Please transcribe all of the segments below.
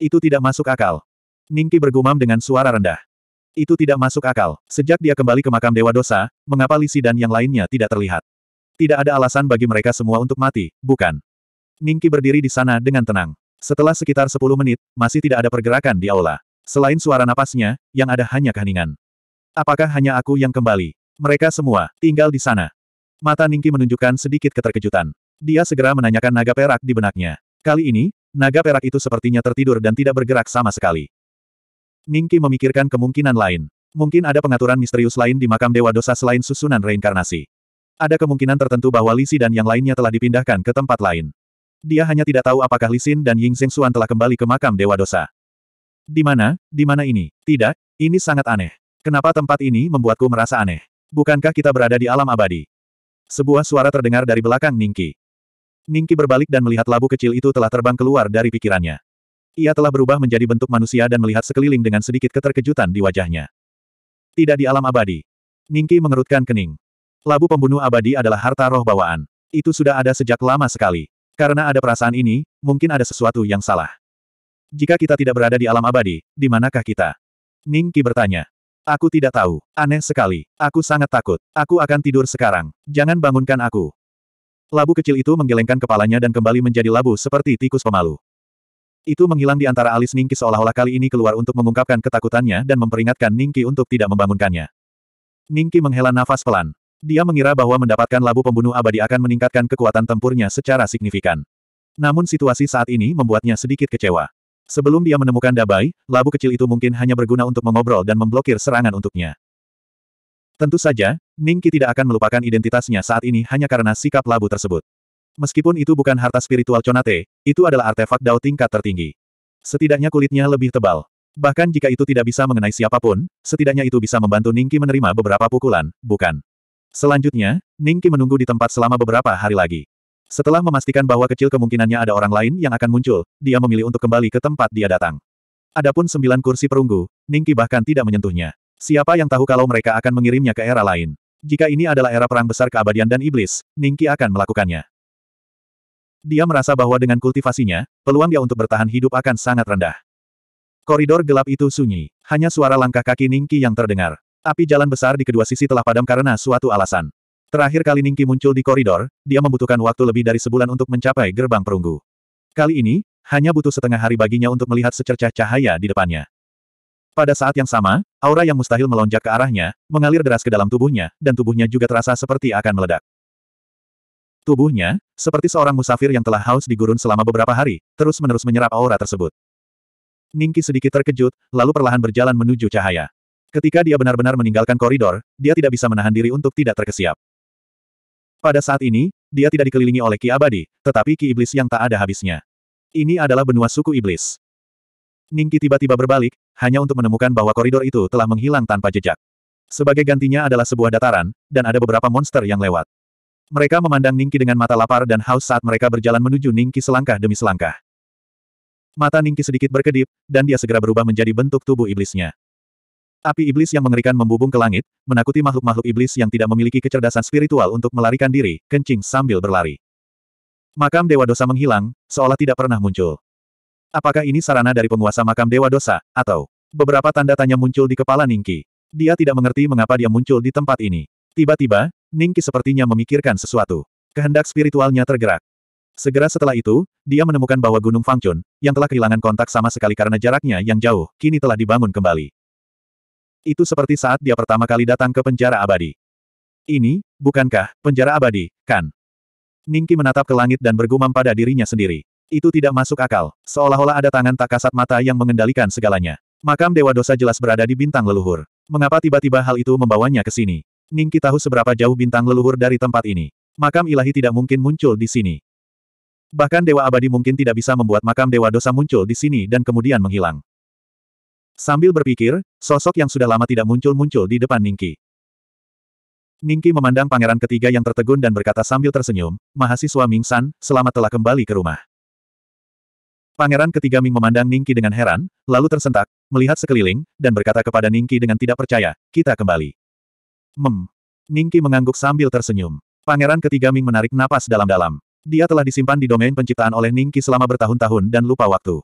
Itu tidak masuk akal. Ningki bergumam dengan suara rendah. Itu tidak masuk akal. Sejak dia kembali ke makam Dewa Dosa, mengapa Lisi dan yang lainnya tidak terlihat? Tidak ada alasan bagi mereka semua untuk mati, bukan? Ningki berdiri di sana dengan tenang. Setelah sekitar 10 menit, masih tidak ada pergerakan di aula. Selain suara napasnya, yang ada hanya keheningan. Apakah hanya aku yang kembali? Mereka semua, tinggal di sana. Mata Ningki menunjukkan sedikit keterkejutan. Dia segera menanyakan naga perak di benaknya. Kali ini, naga perak itu sepertinya tertidur dan tidak bergerak sama sekali. Ningki memikirkan kemungkinan lain. Mungkin ada pengaturan misterius lain di makam Dewa Dosa selain susunan reinkarnasi. Ada kemungkinan tertentu bahwa Lisi dan yang lainnya telah dipindahkan ke tempat lain. Dia hanya tidak tahu apakah Lisin dan Ying Xuan telah kembali ke makam Dewa Dosa. Di mana? Di mana ini? Tidak, ini sangat aneh. Kenapa tempat ini membuatku merasa aneh? Bukankah kita berada di alam abadi? Sebuah suara terdengar dari belakang Ningki. Ningki berbalik dan melihat labu kecil itu telah terbang keluar dari pikirannya. Ia telah berubah menjadi bentuk manusia dan melihat sekeliling dengan sedikit keterkejutan di wajahnya. Tidak di alam abadi. Ningki mengerutkan kening. Labu pembunuh abadi adalah harta roh bawaan. Itu sudah ada sejak lama sekali. Karena ada perasaan ini, mungkin ada sesuatu yang salah. Jika kita tidak berada di alam abadi, di manakah kita? Ningki bertanya. Aku tidak tahu. Aneh sekali. Aku sangat takut. Aku akan tidur sekarang. Jangan bangunkan aku. Labu kecil itu menggelengkan kepalanya dan kembali menjadi labu seperti tikus pemalu. Itu menghilang di antara alis Ningki seolah-olah kali ini keluar untuk mengungkapkan ketakutannya dan memperingatkan Ningki untuk tidak membangunkannya. Ningki menghela nafas pelan. Dia mengira bahwa mendapatkan labu pembunuh abadi akan meningkatkan kekuatan tempurnya secara signifikan. Namun situasi saat ini membuatnya sedikit kecewa. Sebelum dia menemukan Dabai, labu kecil itu mungkin hanya berguna untuk mengobrol dan memblokir serangan untuknya. Tentu saja, Ningki tidak akan melupakan identitasnya saat ini hanya karena sikap labu tersebut. Meskipun itu bukan harta spiritual Conate, itu adalah artefak Dao tingkat tertinggi. Setidaknya kulitnya lebih tebal. Bahkan jika itu tidak bisa mengenai siapa pun, setidaknya itu bisa membantu Ningki menerima beberapa pukulan, bukan? Selanjutnya, Ningki menunggu di tempat selama beberapa hari lagi. Setelah memastikan bahwa kecil kemungkinannya ada orang lain yang akan muncul, dia memilih untuk kembali ke tempat dia datang. Adapun sembilan kursi perunggu, Ningki bahkan tidak menyentuhnya. Siapa yang tahu kalau mereka akan mengirimnya ke era lain? Jika ini adalah era perang besar keabadian dan iblis, Ningki akan melakukannya. Dia merasa bahwa dengan kultivasinya, peluang dia untuk bertahan hidup akan sangat rendah. Koridor gelap itu sunyi. Hanya suara langkah kaki Ningki yang terdengar. Api jalan besar di kedua sisi telah padam karena suatu alasan. Terakhir kali Ningki muncul di koridor, dia membutuhkan waktu lebih dari sebulan untuk mencapai gerbang perunggu. Kali ini, hanya butuh setengah hari baginya untuk melihat secercah cahaya di depannya. Pada saat yang sama, aura yang mustahil melonjak ke arahnya, mengalir deras ke dalam tubuhnya, dan tubuhnya juga terasa seperti akan meledak. Tubuhnya, seperti seorang musafir yang telah haus di gurun selama beberapa hari, terus-menerus menyerap aura tersebut. Ningki sedikit terkejut, lalu perlahan berjalan menuju cahaya. Ketika dia benar-benar meninggalkan koridor, dia tidak bisa menahan diri untuk tidak terkesiap. Pada saat ini, dia tidak dikelilingi oleh ki abadi, tetapi ki iblis yang tak ada habisnya. Ini adalah benua suku iblis. Ningki tiba-tiba berbalik, hanya untuk menemukan bahwa koridor itu telah menghilang tanpa jejak. Sebagai gantinya adalah sebuah dataran, dan ada beberapa monster yang lewat. Mereka memandang Ningki dengan mata lapar dan haus saat mereka berjalan menuju Ningki selangkah demi selangkah. Mata Ningki sedikit berkedip, dan dia segera berubah menjadi bentuk tubuh iblisnya. Api iblis yang mengerikan membubung ke langit, menakuti makhluk-makhluk iblis yang tidak memiliki kecerdasan spiritual untuk melarikan diri, kencing sambil berlari. Makam Dewa Dosa menghilang, seolah tidak pernah muncul. Apakah ini sarana dari penguasa makam Dewa Dosa, atau beberapa tanda tanya muncul di kepala Ningki. Dia tidak mengerti mengapa dia muncul di tempat ini. Tiba-tiba, Ningki sepertinya memikirkan sesuatu. Kehendak spiritualnya tergerak. Segera setelah itu, dia menemukan bahwa Gunung Fangchun, yang telah kehilangan kontak sama sekali karena jaraknya yang jauh, kini telah dibangun kembali. Itu seperti saat dia pertama kali datang ke penjara abadi. Ini, bukankah, penjara abadi, kan? Ningki menatap ke langit dan bergumam pada dirinya sendiri. Itu tidak masuk akal, seolah-olah ada tangan tak kasat mata yang mengendalikan segalanya. Makam Dewa Dosa jelas berada di bintang leluhur. Mengapa tiba-tiba hal itu membawanya ke sini? Ningki tahu seberapa jauh bintang leluhur dari tempat ini. Makam ilahi tidak mungkin muncul di sini. Bahkan Dewa Abadi mungkin tidak bisa membuat makam Dewa Dosa muncul di sini dan kemudian menghilang. Sambil berpikir, sosok yang sudah lama tidak muncul-muncul di depan Ningki. Ningki memandang pangeran ketiga yang tertegun dan berkata sambil tersenyum, mahasiswa Ming San, selamat telah kembali ke rumah. Pangeran ketiga Ming memandang Ningki dengan heran, lalu tersentak, melihat sekeliling, dan berkata kepada Ningki dengan tidak percaya, kita kembali. Mem. Ningki mengangguk sambil tersenyum. Pangeran ketiga Ming menarik napas dalam-dalam. Dia telah disimpan di domain penciptaan oleh Ningki selama bertahun-tahun dan lupa waktu.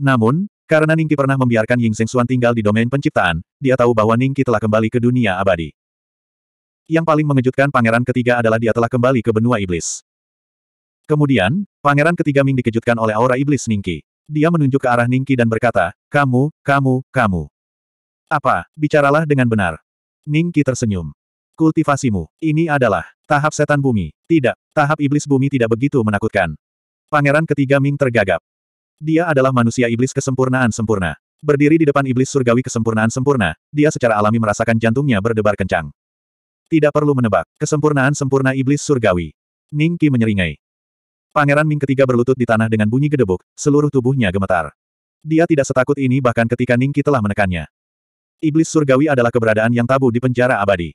Namun, karena Ningki pernah membiarkan Ying Xuan tinggal di domain penciptaan, dia tahu bahwa Ningki telah kembali ke dunia abadi. Yang paling mengejutkan pangeran ketiga adalah dia telah kembali ke benua iblis. Kemudian, pangeran ketiga Ming dikejutkan oleh aura iblis Ningki. Dia menunjuk ke arah Ningki dan berkata, kamu, kamu, kamu. Apa, bicaralah dengan benar. Ningki tersenyum. Kultivasimu, ini adalah tahap setan bumi. Tidak, tahap iblis bumi tidak begitu menakutkan. Pangeran ketiga Ming tergagap. Dia adalah manusia iblis kesempurnaan sempurna. Berdiri di depan iblis surgawi kesempurnaan sempurna, dia secara alami merasakan jantungnya berdebar kencang. Tidak perlu menebak, kesempurnaan sempurna iblis surgawi. Ning Qi menyeringai. Pangeran Ming ketiga berlutut di tanah dengan bunyi gedebuk, seluruh tubuhnya gemetar. Dia tidak setakut ini bahkan ketika Ning Qi telah menekannya. Iblis surgawi adalah keberadaan yang tabu di penjara abadi.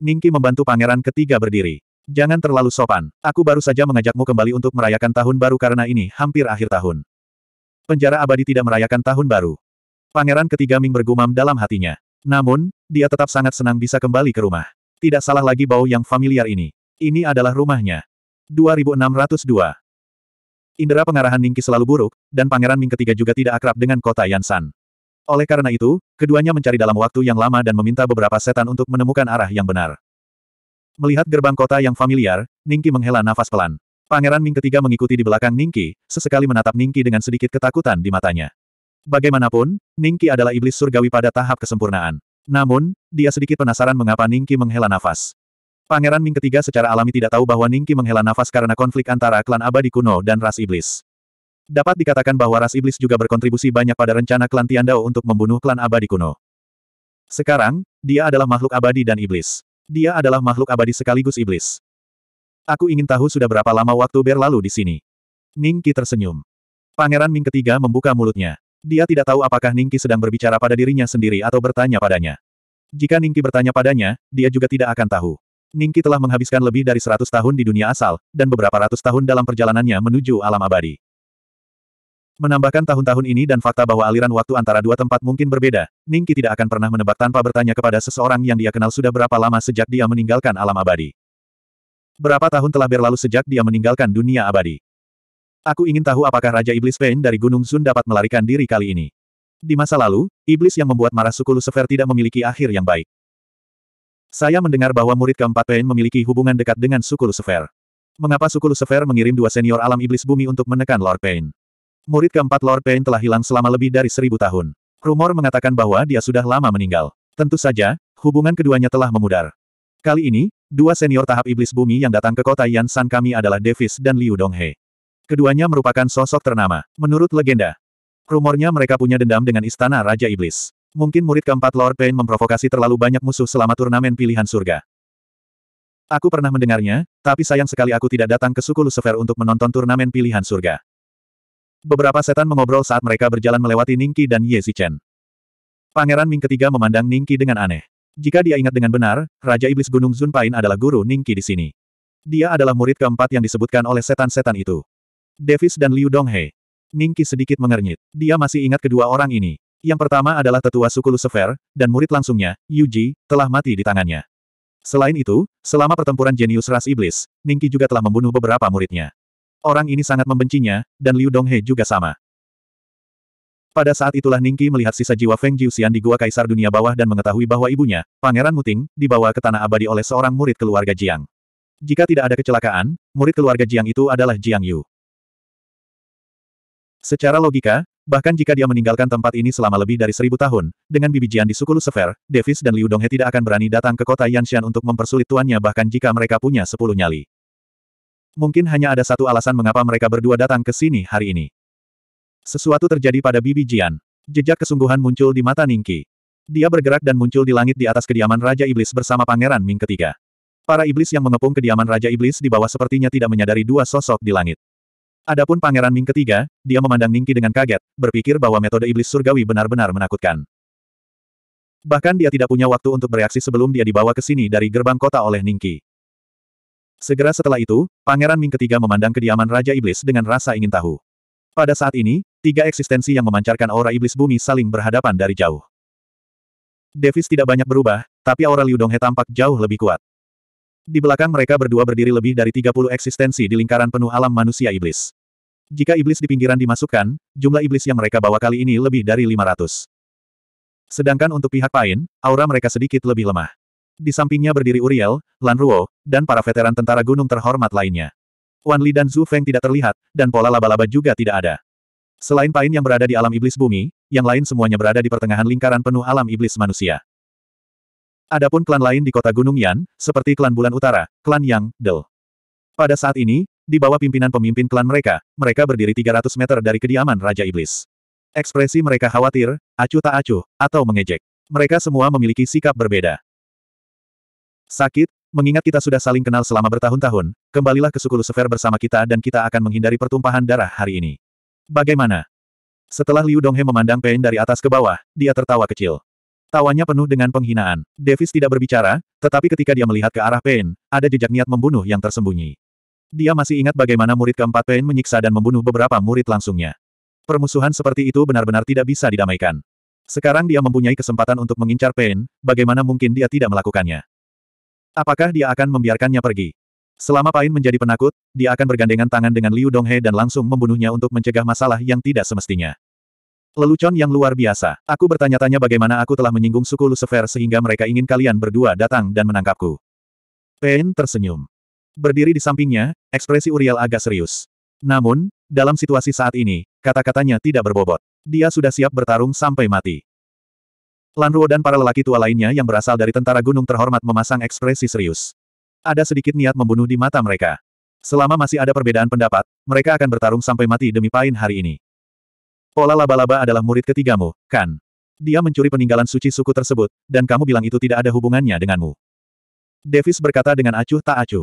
Ning Qi membantu pangeran ketiga berdiri. Jangan terlalu sopan. Aku baru saja mengajakmu kembali untuk merayakan tahun baru karena ini hampir akhir tahun. Penjara abadi tidak merayakan tahun baru. Pangeran ketiga Ming bergumam dalam hatinya. Namun, dia tetap sangat senang bisa kembali ke rumah. Tidak salah lagi bau yang familiar ini. Ini adalah rumahnya. 2602. Indera pengarahan Ningki selalu buruk, dan Pangeran Ming ketiga juga tidak akrab dengan kota Yansan. Oleh karena itu, keduanya mencari dalam waktu yang lama dan meminta beberapa setan untuk menemukan arah yang benar. Melihat gerbang kota yang familiar, Ningki menghela nafas pelan. Pangeran Ming ketiga mengikuti di belakang Ningki, sesekali menatap Ningki dengan sedikit ketakutan di matanya. Bagaimanapun, Ningki adalah iblis surgawi pada tahap kesempurnaan. Namun, dia sedikit penasaran mengapa Ningki menghela nafas. Pangeran Ming ketiga secara alami tidak tahu bahwa Ningki menghela nafas karena konflik antara klan abadi kuno dan ras iblis. Dapat dikatakan bahwa ras iblis juga berkontribusi banyak pada rencana klan Tiandao untuk membunuh klan abadi kuno. Sekarang, dia adalah makhluk abadi dan iblis. Dia adalah makhluk abadi sekaligus iblis. Aku ingin tahu sudah berapa lama waktu berlalu di sini. Ning Qi tersenyum. Pangeran Ming ketiga membuka mulutnya. Dia tidak tahu apakah Ning Qi sedang berbicara pada dirinya sendiri atau bertanya padanya. Jika Ning Qi bertanya padanya, dia juga tidak akan tahu. Ning Qi telah menghabiskan lebih dari 100 tahun di dunia asal, dan beberapa ratus tahun dalam perjalanannya menuju alam abadi. Menambahkan tahun-tahun ini dan fakta bahwa aliran waktu antara dua tempat mungkin berbeda, Ning Qi tidak akan pernah menebak tanpa bertanya kepada seseorang yang dia kenal sudah berapa lama sejak dia meninggalkan alam abadi. Berapa tahun telah berlalu sejak dia meninggalkan dunia abadi? Aku ingin tahu apakah Raja Iblis Pain dari Gunung Sun dapat melarikan diri kali ini. Di masa lalu, iblis yang membuat marah suku Lucifer tidak memiliki akhir yang baik. Saya mendengar bahwa murid keempat Pain memiliki hubungan dekat dengan suku Lucifer. Mengapa suku Lucifer mengirim dua senior alam iblis bumi untuk menekan Lord Pain? Murid keempat Lord Pain telah hilang selama lebih dari seribu tahun. Rumor mengatakan bahwa dia sudah lama meninggal. Tentu saja, hubungan keduanya telah memudar. Kali ini, dua senior tahap iblis bumi yang datang ke kota Yansan kami adalah Davis dan Liu Donghe. Keduanya merupakan sosok ternama, menurut legenda. Rumornya mereka punya dendam dengan istana Raja Iblis. Mungkin murid keempat Lord Pain memprovokasi terlalu banyak musuh selama turnamen pilihan surga. Aku pernah mendengarnya, tapi sayang sekali aku tidak datang ke suku Lucifer untuk menonton turnamen pilihan surga. Beberapa setan mengobrol saat mereka berjalan melewati Ningki dan Ye Chen. Pangeran Ming ketiga memandang Ningki dengan aneh. Jika dia ingat dengan benar, Raja Iblis Gunung Zunpain adalah guru Ningki di sini. Dia adalah murid keempat yang disebutkan oleh setan-setan itu. Davis dan Liu Donghe. Ningki sedikit mengernyit. Dia masih ingat kedua orang ini. Yang pertama adalah tetua suku Lucifer, dan murid langsungnya, Yuji, telah mati di tangannya. Selain itu, selama pertempuran jenius ras iblis, Ningki juga telah membunuh beberapa muridnya. Orang ini sangat membencinya, dan Liu Donghe juga sama. Pada saat itulah Ningki melihat sisa jiwa Feng Jiuxian di Gua Kaisar Dunia Bawah dan mengetahui bahwa ibunya, Pangeran Muting, dibawa ke tanah abadi oleh seorang murid keluarga Jiang. Jika tidak ada kecelakaan, murid keluarga Jiang itu adalah Jiang Yu. Secara logika, bahkan jika dia meninggalkan tempat ini selama lebih dari seribu tahun, dengan bibi Jian di suku Lucifer, Davis dan Liu Donghe tidak akan berani datang ke kota Yanshan untuk mempersulit tuannya bahkan jika mereka punya sepuluh nyali. Mungkin hanya ada satu alasan mengapa mereka berdua datang ke sini hari ini. Sesuatu terjadi pada Bibi Jian. Jejak kesungguhan muncul di mata Ningki. Dia bergerak dan muncul di langit di atas kediaman Raja Iblis bersama Pangeran Ming ketiga. Para iblis yang mengepung kediaman Raja Iblis di bawah sepertinya tidak menyadari dua sosok di langit. Adapun Pangeran Ming ketiga, dia memandang Ningki dengan kaget, berpikir bahwa metode iblis surgawi benar-benar menakutkan. Bahkan dia tidak punya waktu untuk bereaksi sebelum dia dibawa ke sini dari gerbang kota oleh Ningki. Segera setelah itu, Pangeran Ming ketiga memandang kediaman Raja Iblis dengan rasa ingin tahu. Pada saat ini, tiga eksistensi yang memancarkan aura iblis bumi saling berhadapan dari jauh. Davis tidak banyak berubah, tapi aura Liu Donghe tampak jauh lebih kuat. Di belakang mereka berdua berdiri lebih dari 30 eksistensi di lingkaran penuh alam manusia iblis. Jika iblis di pinggiran dimasukkan, jumlah iblis yang mereka bawa kali ini lebih dari 500. Sedangkan untuk pihak Pain, aura mereka sedikit lebih lemah. Di sampingnya berdiri Uriel, Lan Ruo, dan para veteran tentara gunung terhormat lainnya. Wan Li dan Zhu Feng tidak terlihat, dan pola laba-laba juga tidak ada. Selain Pain yang berada di alam iblis bumi, yang lain semuanya berada di pertengahan lingkaran penuh alam iblis manusia. Adapun klan lain di kota Gunung Yan, seperti klan Bulan Utara, klan Yang, Del. Pada saat ini, di bawah pimpinan pemimpin klan mereka, mereka berdiri 300 meter dari kediaman Raja Iblis. Ekspresi mereka khawatir, acuh tak acuh, atau mengejek. Mereka semua memiliki sikap berbeda. Sakit, mengingat kita sudah saling kenal selama bertahun-tahun, kembalilah ke suku Lucifer bersama kita dan kita akan menghindari pertumpahan darah hari ini. Bagaimana? Setelah Liu Donghe memandang Pain dari atas ke bawah, dia tertawa kecil. Tawanya penuh dengan penghinaan. Davis tidak berbicara, tetapi ketika dia melihat ke arah Pain, ada jejak niat membunuh yang tersembunyi. Dia masih ingat bagaimana murid keempat Pain menyiksa dan membunuh beberapa murid langsungnya. Permusuhan seperti itu benar-benar tidak bisa didamaikan. Sekarang dia mempunyai kesempatan untuk mengincar Pain, bagaimana mungkin dia tidak melakukannya? Apakah dia akan membiarkannya pergi? Selama Pain menjadi penakut, dia akan bergandengan tangan dengan Liu Donghe dan langsung membunuhnya untuk mencegah masalah yang tidak semestinya. Lelucon yang luar biasa. Aku bertanya-tanya bagaimana aku telah menyinggung suku Lucifer sehingga mereka ingin kalian berdua datang dan menangkapku. Pain tersenyum. Berdiri di sampingnya, ekspresi Uriel agak serius. Namun, dalam situasi saat ini, kata-katanya tidak berbobot. Dia sudah siap bertarung sampai mati. Lanruo dan para lelaki tua lainnya yang berasal dari tentara gunung terhormat memasang ekspresi serius. Ada sedikit niat membunuh di mata mereka. Selama masih ada perbedaan pendapat, mereka akan bertarung sampai mati demi Pain hari ini. Pola laba-laba adalah murid ketigamu, kan? Dia mencuri peninggalan suci suku tersebut, dan kamu bilang itu tidak ada hubungannya denganmu. Davis berkata dengan acuh tak acuh.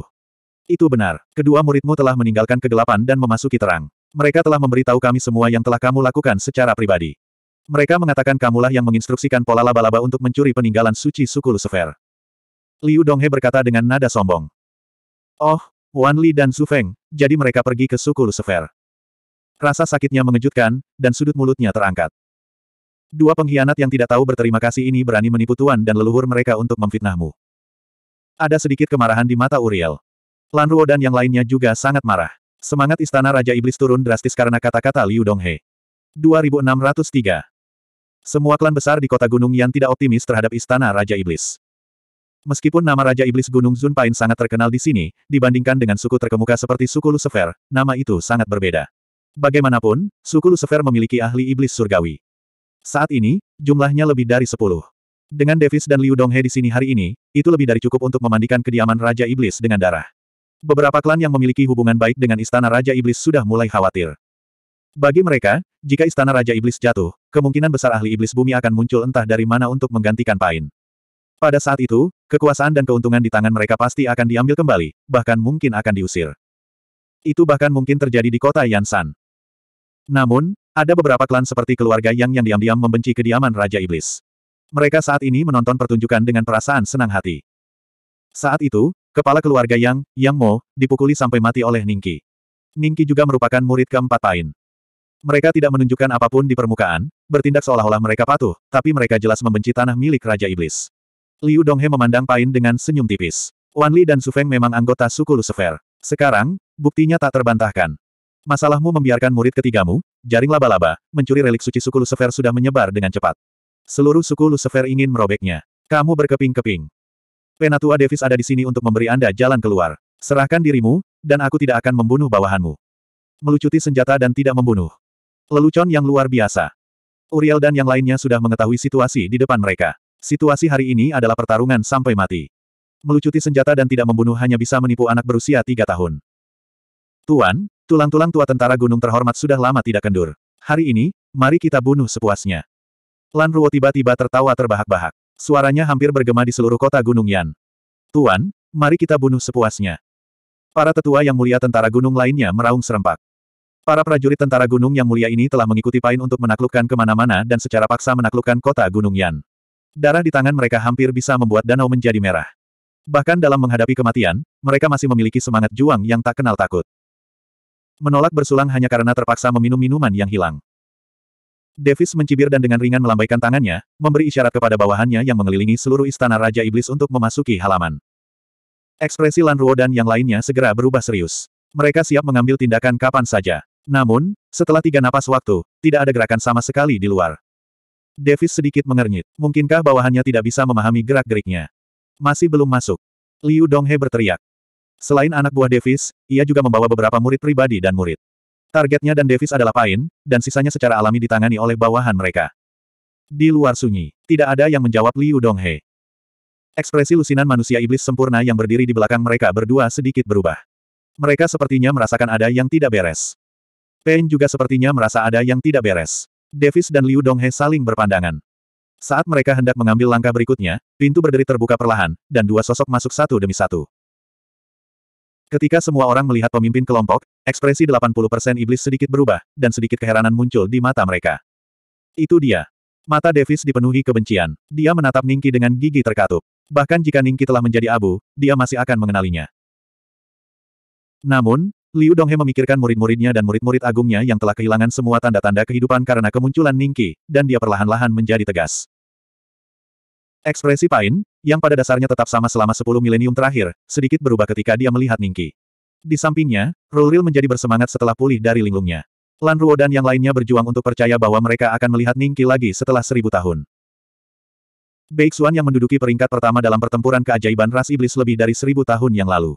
Itu benar, kedua muridmu telah meninggalkan kegelapan dan memasuki terang. Mereka telah memberitahu kami semua yang telah kamu lakukan secara pribadi. Mereka mengatakan kamulah yang menginstruksikan pola laba-laba untuk mencuri peninggalan suci suku Lucifer. Liu Donghe berkata dengan nada sombong. Oh, Wan Li dan Su Feng, jadi mereka pergi ke suku Lucifer. Rasa sakitnya mengejutkan, dan sudut mulutnya terangkat. Dua pengkhianat yang tidak tahu berterima kasih ini berani menipu Tuan dan leluhur mereka untuk memfitnahmu. Ada sedikit kemarahan di mata Uriel. Lan Ruo dan yang lainnya juga sangat marah. Semangat Istana Raja Iblis turun drastis karena kata-kata Liu Donghe. 2603. Semua klan besar di kota Gunung Yan tidak optimis terhadap Istana Raja Iblis. Meskipun nama Raja Iblis Gunung Zunpain sangat terkenal di sini, dibandingkan dengan suku terkemuka seperti suku Lucifer, nama itu sangat berbeda. Bagaimanapun, suku Lucifer memiliki ahli iblis surgawi. Saat ini, jumlahnya lebih dari sepuluh. Dengan Davis dan Liu Donghe di sini hari ini, itu lebih dari cukup untuk memandikan kediaman Raja Iblis dengan darah. Beberapa klan yang memiliki hubungan baik dengan Istana Raja Iblis sudah mulai khawatir. Bagi mereka, jika Istana Raja Iblis jatuh, kemungkinan besar ahli iblis bumi akan muncul entah dari mana untuk menggantikan Pain. Pada saat itu, kekuasaan dan keuntungan di tangan mereka pasti akan diambil kembali, bahkan mungkin akan diusir. Itu bahkan mungkin terjadi di kota Yansan. Namun, ada beberapa klan seperti keluarga Yang yang diam-diam membenci kediaman Raja Iblis. Mereka saat ini menonton pertunjukan dengan perasaan senang hati. Saat itu, kepala keluarga Yang, Yang Mo, dipukuli sampai mati oleh Ningki. Ningki juga merupakan murid keempat Pain. Mereka tidak menunjukkan apa pun di permukaan, bertindak seolah-olah mereka patuh, tapi mereka jelas membenci tanah milik Raja Iblis. Liu Donghe memandang Pain dengan senyum tipis. Wan Li dan Su Feng memang anggota suku Lucifer. Sekarang, buktinya tak terbantahkan. Masalahmu membiarkan murid ketigamu, jaring laba-laba, mencuri relik suci suku Lucifer sudah menyebar dengan cepat. Seluruh suku Lucifer ingin merobeknya. Kamu berkeping-keping. Penatua Davis ada di sini untuk memberi Anda jalan keluar. Serahkan dirimu, dan aku tidak akan membunuh bawahanmu. Melucuti senjata dan tidak membunuh. Lelucon yang luar biasa. Uriel dan yang lainnya sudah mengetahui situasi di depan mereka. Situasi hari ini adalah pertarungan sampai mati. Melucuti senjata dan tidak membunuh hanya bisa menipu anak berusia tiga tahun. Tuan, tulang-tulang tua tentara gunung terhormat sudah lama tidak kendur. Hari ini, mari kita bunuh sepuasnya. Lan Ruo tiba-tiba tertawa terbahak-bahak. Suaranya hampir bergema di seluruh kota Gunung Yan. Tuan, mari kita bunuh sepuasnya. Para tetua yang mulia tentara gunung lainnya meraung serempak. Para prajurit tentara gunung yang mulia ini telah mengikuti Pain untuk menaklukkan ke mana-mana dan secara paksa menaklukkan kota Gunung Yan. Darah di tangan mereka hampir bisa membuat danau menjadi merah. Bahkan dalam menghadapi kematian, mereka masih memiliki semangat juang yang tak kenal takut. Menolak bersulang hanya karena terpaksa meminum minuman yang hilang. Davis mencibir dan dengan ringan melambaikan tangannya, memberi isyarat kepada bawahannya yang mengelilingi seluruh istana Raja Iblis untuk memasuki halaman. Ekspresi Lan Ruo dan yang lainnya segera berubah serius. Mereka siap mengambil tindakan kapan saja. Namun, setelah tiga napas waktu, tidak ada gerakan sama sekali di luar. Davis sedikit mengernyit. Mungkinkah bawahannya tidak bisa memahami gerak-geriknya? Masih belum masuk. Liu Donghe berteriak. Selain anak buah Davis, ia juga membawa beberapa murid pribadi dan murid. Targetnya dan Davis adalah Pain, dan sisanya secara alami ditangani oleh bawahan mereka. Di luar sunyi, tidak ada yang menjawab Liu Donghe. Ekspresi lusinan manusia iblis sempurna yang berdiri di belakang mereka berdua sedikit berubah. Mereka sepertinya merasakan ada yang tidak beres. Pain juga sepertinya merasa ada yang tidak beres. Davis dan Liu Donghe saling berpandangan. Saat mereka hendak mengambil langkah berikutnya, pintu berderi terbuka perlahan, dan dua sosok masuk satu demi satu. Ketika semua orang melihat pemimpin kelompok, ekspresi 80% iblis sedikit berubah, dan sedikit keheranan muncul di mata mereka. Itu dia. Mata Davis dipenuhi kebencian. Dia menatap Ningki dengan gigi terkatup. Bahkan jika Ningki telah menjadi abu, dia masih akan mengenalinya. Namun, Liu Donghe memikirkan murid-muridnya dan murid-murid agungnya yang telah kehilangan semua tanda-tanda kehidupan karena kemunculan Ningki, dan dia perlahan-lahan menjadi tegas. Ekspresi Pain, yang pada dasarnya tetap sama selama 10 milenium terakhir, sedikit berubah ketika dia melihat Ningki. Di sampingnya, Rulril menjadi bersemangat setelah pulih dari linglungnya. Lan Ruo dan yang lainnya berjuang untuk percaya bahwa mereka akan melihat Ningki lagi setelah seribu tahun. Beixuan yang menduduki peringkat pertama dalam pertempuran keajaiban ras iblis lebih dari seribu tahun yang lalu.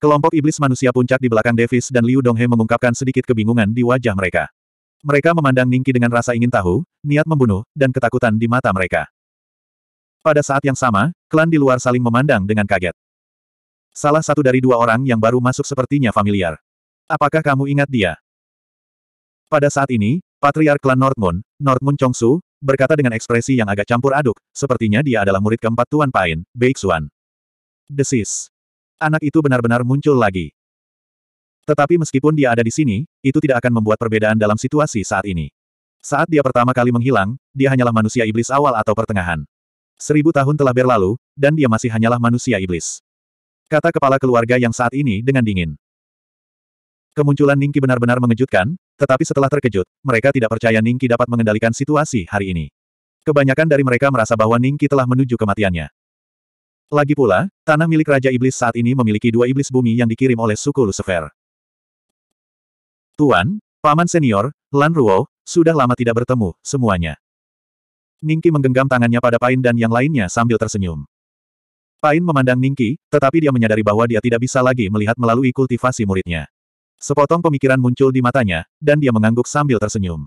Kelompok iblis manusia puncak di belakang Davis dan Liu Donghe mengungkapkan sedikit kebingungan di wajah mereka. Mereka memandang Ningki dengan rasa ingin tahu, niat membunuh, dan ketakutan di mata mereka. Pada saat yang sama, klan di luar saling memandang dengan kaget. Salah satu dari dua orang yang baru masuk sepertinya familiar. Apakah kamu ingat dia? Pada saat ini, Patriark klan Northmoon, Northmoon Chongsu, berkata dengan ekspresi yang agak campur aduk, sepertinya dia adalah murid keempat Tuan Pain, Beixuan. Desis. Anak itu benar-benar muncul lagi. Tetapi meskipun dia ada di sini, itu tidak akan membuat perbedaan dalam situasi saat ini. Saat dia pertama kali menghilang, dia hanyalah manusia iblis awal atau pertengahan. Seribu tahun telah berlalu, dan dia masih hanyalah manusia iblis. Kata kepala keluarga yang saat ini dengan dingin. Kemunculan Ningki benar-benar mengejutkan, tetapi setelah terkejut, mereka tidak percaya Ningki dapat mengendalikan situasi hari ini. Kebanyakan dari mereka merasa bahwa Ningki telah menuju kematiannya. Lagi pula, tanah milik Raja Iblis saat ini memiliki dua iblis bumi yang dikirim oleh suku Lucifer. Tuan, Paman Senior, Lan Ruo, sudah lama tidak bertemu, semuanya. Ningki menggenggam tangannya pada Pain dan yang lainnya sambil tersenyum. Pain memandang Ningki, tetapi dia menyadari bahwa dia tidak bisa lagi melihat melalui kultivasi muridnya. Sepotong pemikiran muncul di matanya, dan dia mengangguk sambil tersenyum.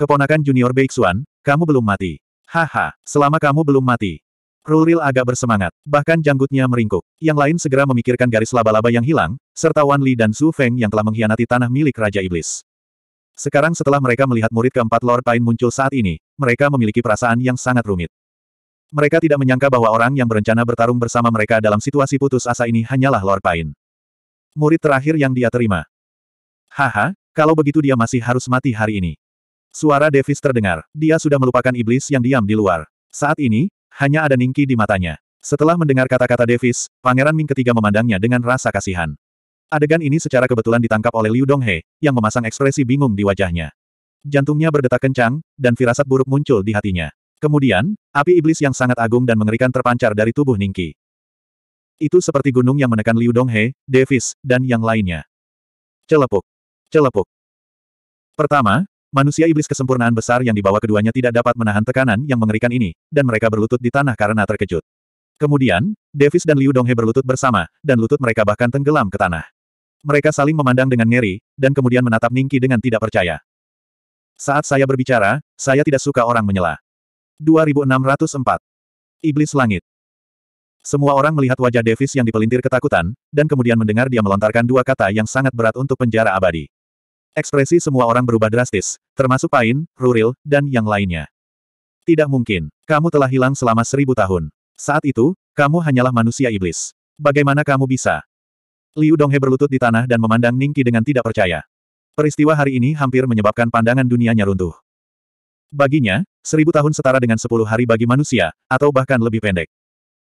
Keponakan junior Beixuan, kamu belum mati. Haha, selama kamu belum mati, Rulril agak bersemangat, bahkan janggutnya meringkuk. Yang lain segera memikirkan garis laba-laba yang hilang, serta Wan Li dan Zhu Feng yang telah mengkhianati tanah milik Raja Iblis. Sekarang setelah mereka melihat murid keempat Lord Pain muncul saat ini, mereka memiliki perasaan yang sangat rumit. Mereka tidak menyangka bahwa orang yang berencana bertarung bersama mereka dalam situasi putus asa ini hanyalah Lord Pain. Murid terakhir yang dia terima. Haha, kalau begitu dia masih harus mati hari ini. Suara Davis terdengar. Dia sudah melupakan iblis yang diam di luar. Saat ini, hanya ada Ningki di matanya. Setelah mendengar kata-kata Davis, Pangeran Ming ketiga memandangnya dengan rasa kasihan. Adegan ini secara kebetulan ditangkap oleh Liu Donghe, yang memasang ekspresi bingung di wajahnya. Jantungnya berdetak kencang, dan firasat buruk muncul di hatinya. Kemudian, api iblis yang sangat agung dan mengerikan terpancar dari tubuh Ningki. Itu seperti gunung yang menekan Liu Donghe, Davis, dan yang lainnya. Celepuk. Celepuk. Pertama, Manusia iblis kesempurnaan besar yang dibawa keduanya tidak dapat menahan tekanan yang mengerikan ini, dan mereka berlutut di tanah karena terkejut. Kemudian, Davis dan Liu Donghe berlutut bersama, dan lutut mereka bahkan tenggelam ke tanah. Mereka saling memandang dengan ngeri, dan kemudian menatap Ningki dengan tidak percaya. Saat saya berbicara, saya tidak suka orang menyela. 2604. Iblis Langit. Semua orang melihat wajah Davis yang dipelintir ketakutan, dan kemudian mendengar dia melontarkan dua kata yang sangat berat untuk penjara abadi. Ekspresi semua orang berubah drastis, termasuk Pain, Ruril, dan yang lainnya. Tidak mungkin. Kamu telah hilang selama seribu tahun. Saat itu, kamu hanyalah manusia iblis. Bagaimana kamu bisa? Liu Donghe berlutut di tanah dan memandang Ningki dengan tidak percaya. Peristiwa hari ini hampir menyebabkan pandangan dunianya runtuh. Baginya, seribu tahun setara dengan sepuluh hari bagi manusia, atau bahkan lebih pendek.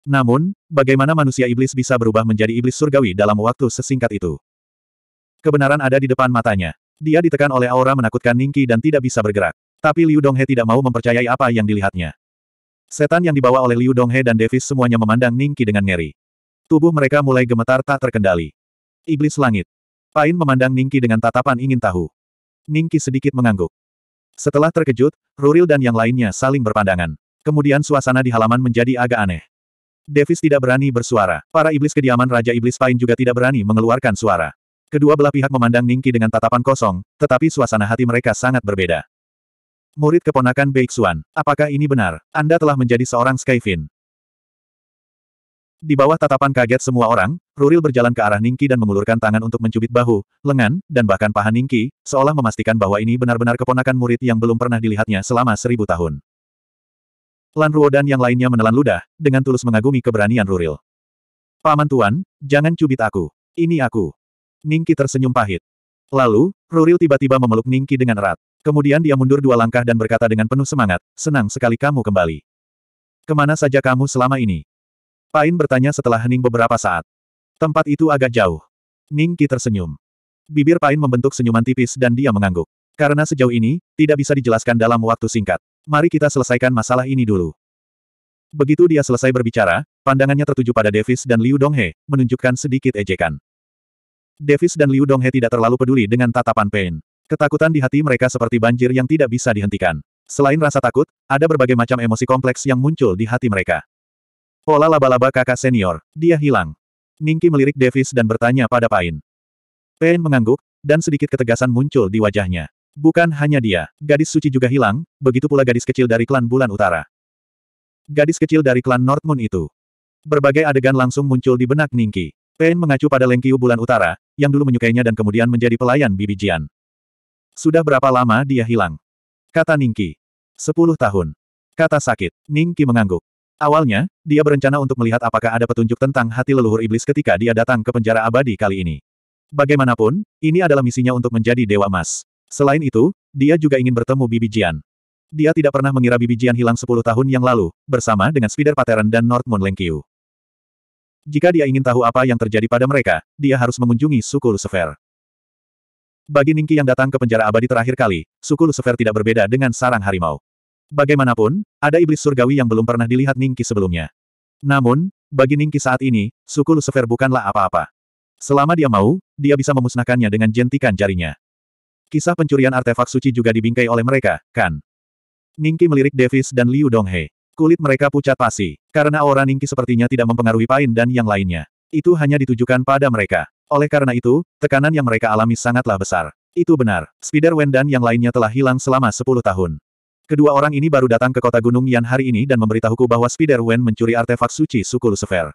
Namun, bagaimana manusia iblis bisa berubah menjadi iblis surgawi dalam waktu sesingkat itu? Kebenaran ada di depan matanya. Dia ditekan oleh aura menakutkan Ningki dan tidak bisa bergerak. Tapi Liu Donghe tidak mau mempercayai apa yang dilihatnya. Setan yang dibawa oleh Liu Donghe dan Davis semuanya memandang Ningki dengan ngeri. Tubuh mereka mulai gemetar tak terkendali. Iblis langit. Pain memandang Ningki dengan tatapan ingin tahu. Ningki sedikit mengangguk. Setelah terkejut, Ruril dan yang lainnya saling berpandangan. Kemudian suasana di halaman menjadi agak aneh. Davis tidak berani bersuara. Para iblis kediaman Raja Iblis Pain juga tidak berani mengeluarkan suara. Kedua belah pihak memandang Ningki dengan tatapan kosong, tetapi suasana hati mereka sangat berbeda. Murid keponakan Beixuan, apakah ini benar? Anda telah menjadi seorang Skyfin. Di bawah tatapan kaget semua orang, Ruril berjalan ke arah Ningki dan mengulurkan tangan untuk mencubit bahu, lengan, dan bahkan paha Ningki, seolah memastikan bahwa ini benar-benar keponakan murid yang belum pernah dilihatnya selama seribu tahun. Lan Ruo dan yang lainnya menelan ludah, dengan tulus mengagumi keberanian Ruril. Paman Tuan, jangan cubit aku. Ini aku. Ningki tersenyum pahit. Lalu, Ruril tiba-tiba memeluk Ningki dengan erat. Kemudian dia mundur dua langkah dan berkata dengan penuh semangat, senang sekali kamu kembali. Ke mana saja kamu selama ini? Pain bertanya setelah hening beberapa saat. Tempat itu agak jauh. Ningki tersenyum. Bibir Pain membentuk senyuman tipis dan dia mengangguk. Karena sejauh ini, tidak bisa dijelaskan dalam waktu singkat. Mari kita selesaikan masalah ini dulu. Begitu dia selesai berbicara, pandangannya tertuju pada Davis dan Liu Donghe, menunjukkan sedikit ejekan. Davis dan Liu Donghe tidak terlalu peduli dengan tatapan Pain. Ketakutan di hati mereka seperti banjir yang tidak bisa dihentikan. Selain rasa takut, ada berbagai macam emosi kompleks yang muncul di hati mereka. Pola laba-laba kakak senior, dia hilang. Ningki melirik Davis dan bertanya pada Pain. Pain mengangguk, dan sedikit ketegasan muncul di wajahnya. Bukan hanya dia, gadis suci juga hilang, begitu pula gadis kecil dari klan Bulan Utara. Gadis kecil dari klan North Moon itu. Berbagai adegan langsung muncul di benak Ningki. Pain mengacu pada Lengkiu Bulan Utara, yang dulu menyukainya dan kemudian menjadi pelayan Bibi Jian. Sudah berapa lama dia hilang? Kata Ningki. Sepuluh tahun. Kata sakit. Ningki mengangguk. Awalnya, dia berencana untuk melihat apakah ada petunjuk tentang hati leluhur iblis ketika dia datang ke penjara abadi kali ini. Bagaimanapun, ini adalah misinya untuk menjadi Dewa Emas. Selain itu, dia juga ingin bertemu Bibi Jian. Dia tidak pernah mengira Bibi Jian hilang 10 tahun yang lalu, bersama dengan Spider Pattern dan Northmoon Lengkiu. Jika dia ingin tahu apa yang terjadi pada mereka, dia harus mengunjungi suku Lucifer. Bagi Ningki yang datang ke penjara abadi terakhir kali, suku Lucifer tidak berbeda dengan sarang harimau. Bagaimanapun, ada iblis surgawi yang belum pernah dilihat Ningki sebelumnya. Namun, bagi Ningki saat ini, suku Lucifer bukanlah apa-apa. Selama dia mau, dia bisa memusnahkannya dengan jentikan jarinya. Kisah pencurian artefak suci juga dibingkai oleh mereka, kan? Ningki melirik Davis dan Liu Donghe. Kulit mereka pucat pasi. Karena aura Ningki sepertinya tidak mempengaruhi Pain dan yang lainnya. Itu hanya ditujukan pada mereka. Oleh karena itu, tekanan yang mereka alami sangatlah besar. Itu benar. Spider Wen dan yang lainnya telah hilang selama 10 tahun. Kedua orang ini baru datang ke kota Gunung Yan hari ini dan memberitahuku bahwa Spider Wen mencuri artefak suci suku Lucifer.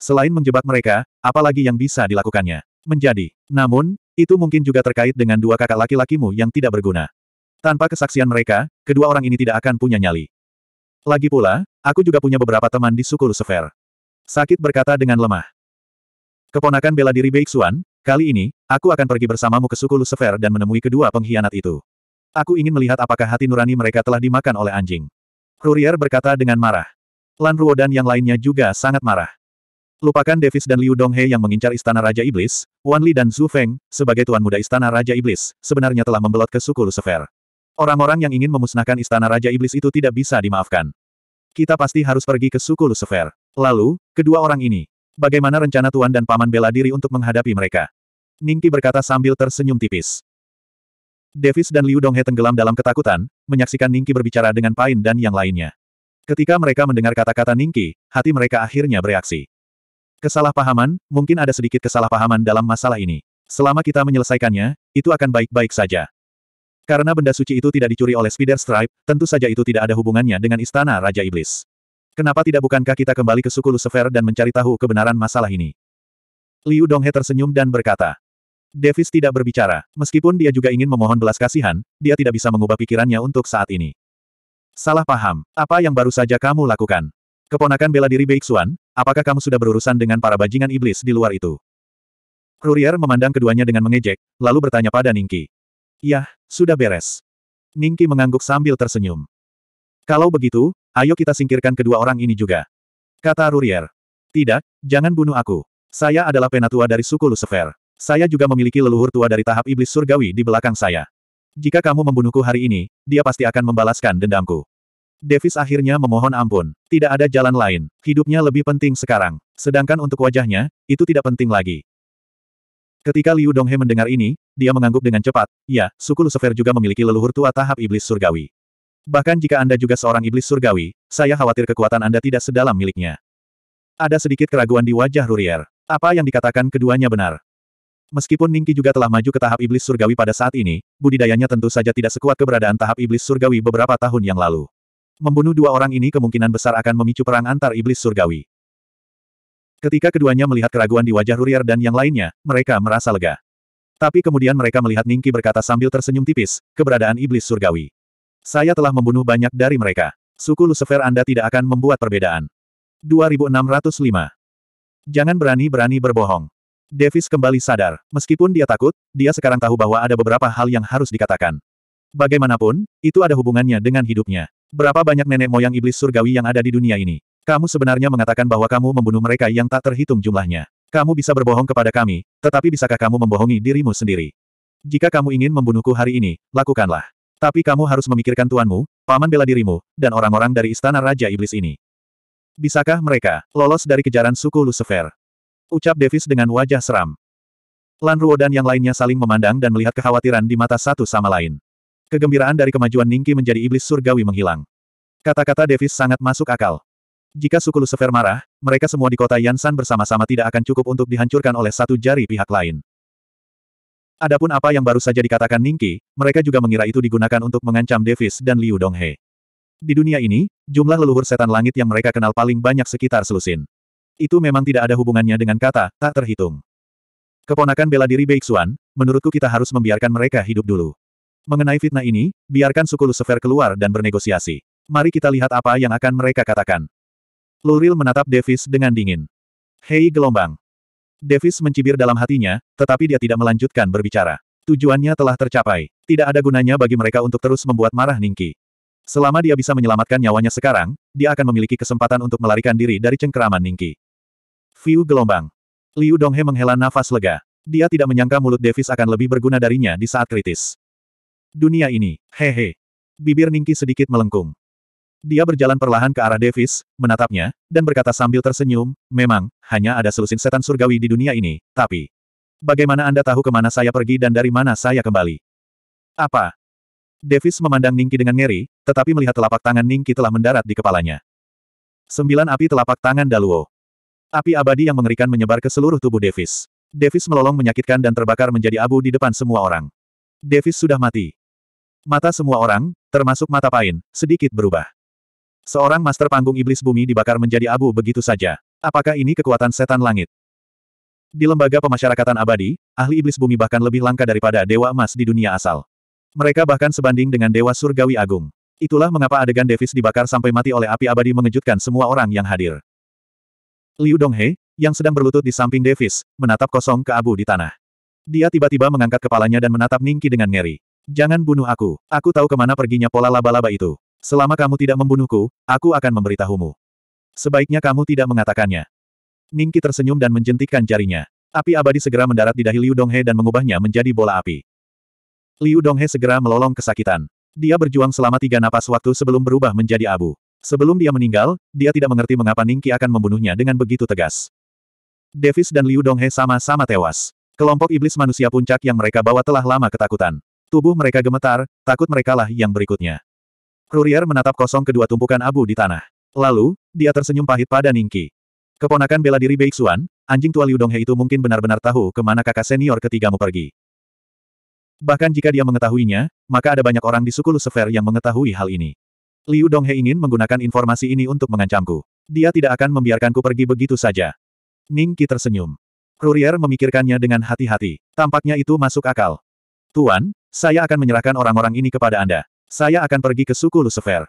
Selain menjebak mereka, apalagi yang bisa dilakukannya? Menjadi. Namun, itu mungkin juga terkait dengan dua kakak laki-lakimu yang tidak berguna. Tanpa kesaksian mereka, kedua orang ini tidak akan punya nyali. Lagi pula, aku juga punya beberapa teman di suku Lucifer. Sakit berkata dengan lemah. Keponakan bela diri Beixuan, kali ini, aku akan pergi bersamamu ke suku Lucifer dan menemui kedua pengkhianat itu. Aku ingin melihat apakah hati nurani mereka telah dimakan oleh anjing. Rurier berkata dengan marah. Lan Ruo dan yang lainnya juga sangat marah. Lupakan Davis dan Liu Donghe yang mengincar Istana Raja Iblis, Wan Li dan Zhu Feng, sebagai tuan muda Istana Raja Iblis, sebenarnya telah membelot ke suku Lucifer. Orang-orang yang ingin memusnahkan Istana Raja Iblis itu tidak bisa dimaafkan. Kita pasti harus pergi ke suku Lucifer. Lalu, kedua orang ini. Bagaimana rencana tuan dan paman bela diri untuk menghadapi mereka? Ningki berkata sambil tersenyum tipis. Davis dan Liu Donghe tenggelam dalam ketakutan, menyaksikan Ningki berbicara dengan Pain dan yang lainnya. Ketika mereka mendengar kata-kata Ningki, hati mereka akhirnya bereaksi. Kesalahpahaman, mungkin ada sedikit kesalahpahaman dalam masalah ini. Selama kita menyelesaikannya, itu akan baik-baik saja. Karena benda suci itu tidak dicuri oleh Spider Stripe, tentu saja itu tidak ada hubungannya dengan Istana Raja Iblis. Kenapa tidak bukankah kita kembali ke suku Lucifer dan mencari tahu kebenaran masalah ini? Liu Donghe tersenyum dan berkata. Davis tidak berbicara, meskipun dia juga ingin memohon belas kasihan, dia tidak bisa mengubah pikirannya untuk saat ini. Salah paham, apa yang baru saja kamu lakukan? Keponakan bela diri Beixuan, apakah kamu sudah berurusan dengan para bajingan iblis di luar itu? Rurier memandang keduanya dengan mengejek, lalu bertanya pada Ningki. Yah, sudah beres. Ningki mengangguk sambil tersenyum. Kalau begitu, ayo kita singkirkan kedua orang ini juga. Kata Rurier. Tidak, jangan bunuh aku. Saya adalah penatua dari suku Lucifer. Saya juga memiliki leluhur tua dari tahap iblis surgawi di belakang saya. Jika kamu membunuhku hari ini, dia pasti akan membalaskan dendamku. Davis akhirnya memohon ampun. Tidak ada jalan lain. Hidupnya lebih penting sekarang. Sedangkan untuk wajahnya, itu tidak penting lagi. Ketika Liu Donghe mendengar ini, dia mengangguk dengan cepat, ya, suku Lucifer juga memiliki leluhur tua tahap iblis surgawi. Bahkan jika Anda juga seorang iblis surgawi, saya khawatir kekuatan Anda tidak sedalam miliknya. Ada sedikit keraguan di wajah Rurier. Apa yang dikatakan keduanya benar. Meskipun Ningki juga telah maju ke tahap iblis surgawi pada saat ini, budidayanya tentu saja tidak sekuat keberadaan tahap iblis surgawi beberapa tahun yang lalu. Membunuh dua orang ini kemungkinan besar akan memicu perang antar iblis surgawi. Ketika keduanya melihat keraguan di wajah Rurier dan yang lainnya, mereka merasa lega. Tapi kemudian mereka melihat Ningki berkata sambil tersenyum tipis, keberadaan iblis surgawi. Saya telah membunuh banyak dari mereka. Suku Lucifer Anda tidak akan membuat perbedaan. 2605. Jangan berani-berani berbohong. Davis kembali sadar. Meskipun dia takut, dia sekarang tahu bahwa ada beberapa hal yang harus dikatakan. Bagaimanapun, itu ada hubungannya dengan hidupnya. Berapa banyak nenek moyang iblis surgawi yang ada di dunia ini? Kamu sebenarnya mengatakan bahwa kamu membunuh mereka yang tak terhitung jumlahnya. Kamu bisa berbohong kepada kami, tetapi bisakah kamu membohongi dirimu sendiri? Jika kamu ingin membunuhku hari ini, lakukanlah. Tapi kamu harus memikirkan tuanmu, paman bela dirimu, dan orang-orang dari istana Raja Iblis ini. Bisakah mereka lolos dari kejaran suku Lucifer? Ucap Davis dengan wajah seram. Lan Ruo dan yang lainnya saling memandang dan melihat kekhawatiran di mata satu sama lain. Kegembiraan dari kemajuan Ningki menjadi iblis surgawi menghilang. Kata-kata Davis sangat masuk akal. Jika suku Lucifer marah, mereka semua di kota Yansan bersama-sama tidak akan cukup untuk dihancurkan oleh satu jari pihak lain. Adapun apa yang baru saja dikatakan Ningki, mereka juga mengira itu digunakan untuk mengancam Davis dan Liu Donghe. Di dunia ini, jumlah leluhur setan langit yang mereka kenal paling banyak sekitar selusin. Itu memang tidak ada hubungannya dengan kata, tak terhitung. Keponakan bela diri Beixuan, menurutku kita harus membiarkan mereka hidup dulu. Mengenai fitnah ini, biarkan suku Lucifer keluar dan bernegosiasi. Mari kita lihat apa yang akan mereka katakan. Luril menatap Davis dengan dingin. Hei gelombang. Davis mencibir dalam hatinya, tetapi dia tidak melanjutkan berbicara. Tujuannya telah tercapai. Tidak ada gunanya bagi mereka untuk terus membuat marah Ningki. Selama dia bisa menyelamatkan nyawanya sekarang, dia akan memiliki kesempatan untuk melarikan diri dari cengkeraman Ningki. View gelombang. Liu Donghe menghela nafas lega. Dia tidak menyangka mulut Davis akan lebih berguna darinya di saat kritis. Dunia ini, hehe. Bibir Ningki sedikit melengkung. Dia berjalan perlahan ke arah Davis, menatapnya, dan berkata sambil tersenyum, memang, hanya ada selusin setan surgawi di dunia ini, tapi... Bagaimana Anda tahu ke mana saya pergi dan dari mana saya kembali? Apa? Davis memandang Ningki dengan ngeri, tetapi melihat telapak tangan Ningki telah mendarat di kepalanya. Sembilan api telapak tangan Daluo. Api abadi yang mengerikan menyebar ke seluruh tubuh Davis. Davis melolong menyakitkan dan terbakar menjadi abu di depan semua orang. Davis sudah mati. Mata semua orang, termasuk mata Pain, sedikit berubah. Seorang master panggung iblis bumi dibakar menjadi abu begitu saja. Apakah ini kekuatan setan langit? Di lembaga pemasyarakatan abadi, ahli iblis bumi bahkan lebih langka daripada dewa emas di dunia asal. Mereka bahkan sebanding dengan dewa surgawi agung. Itulah mengapa adegan Davis dibakar sampai mati oleh api abadi mengejutkan semua orang yang hadir. Liu Donghe, yang sedang berlutut di samping Davis, menatap kosong ke abu di tanah. Dia tiba-tiba mengangkat kepalanya dan menatap Ningki dengan ngeri. Jangan bunuh aku. Aku tahu ke mana perginya pola laba-laba itu. Selama kamu tidak membunuhku, aku akan memberitahumu. Sebaiknya kamu tidak mengatakannya. Ningki tersenyum dan menjentikkan jarinya. Api abadi segera mendarat di dahi Liu Donghe dan mengubahnya menjadi bola api. Liu Donghe segera melolong kesakitan. Dia berjuang selama tiga napas waktu sebelum berubah menjadi abu. Sebelum dia meninggal, dia tidak mengerti mengapa Ningki akan membunuhnya dengan begitu tegas. Davis dan Liu Donghe sama-sama tewas. Kelompok iblis manusia puncak yang mereka bawa telah lama ketakutan. Tubuh mereka gemetar, takut merekalah yang berikutnya. Rurier menatap kosong kedua tumpukan abu di tanah. Lalu, dia tersenyum pahit pada Ningki. Keponakan bela diri Beixuan, anjing tua Liu Donghe itu mungkin benar-benar tahu ke mana kakak senior ketigamu pergi. Bahkan jika dia mengetahuinya, maka ada banyak orang di suku Lucifer yang mengetahui hal ini. Liu Donghe ingin menggunakan informasi ini untuk mengancamku. Dia tidak akan membiarkanku pergi begitu saja. Ningki tersenyum. Rurier memikirkannya dengan hati-hati. Tampaknya itu masuk akal. Tuan, saya akan menyerahkan orang-orang ini kepada Anda. Saya akan pergi ke suku Lucifer.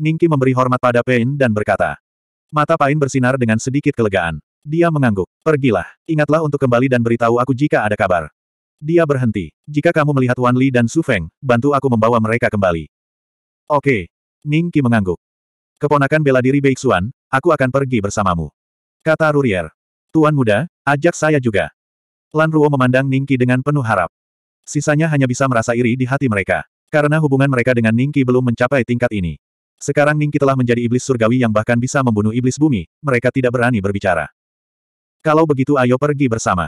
Ningki memberi hormat pada Pain dan berkata. Mata Pain bersinar dengan sedikit kelegaan. Dia mengangguk. Pergilah. Ingatlah untuk kembali dan beritahu aku jika ada kabar. Dia berhenti. Jika kamu melihat Wan Li dan Su Feng, bantu aku membawa mereka kembali. Oke. Ningki mengangguk. Keponakan bela diri Beixuan, aku akan pergi bersamamu. Kata Rurier. Tuan muda, ajak saya juga. Lan Ruo memandang Ningki dengan penuh harap. Sisanya hanya bisa merasa iri di hati mereka. Karena hubungan mereka dengan Ningki belum mencapai tingkat ini. Sekarang Ningki telah menjadi iblis surgawi yang bahkan bisa membunuh iblis bumi, mereka tidak berani berbicara. Kalau begitu ayo pergi bersama.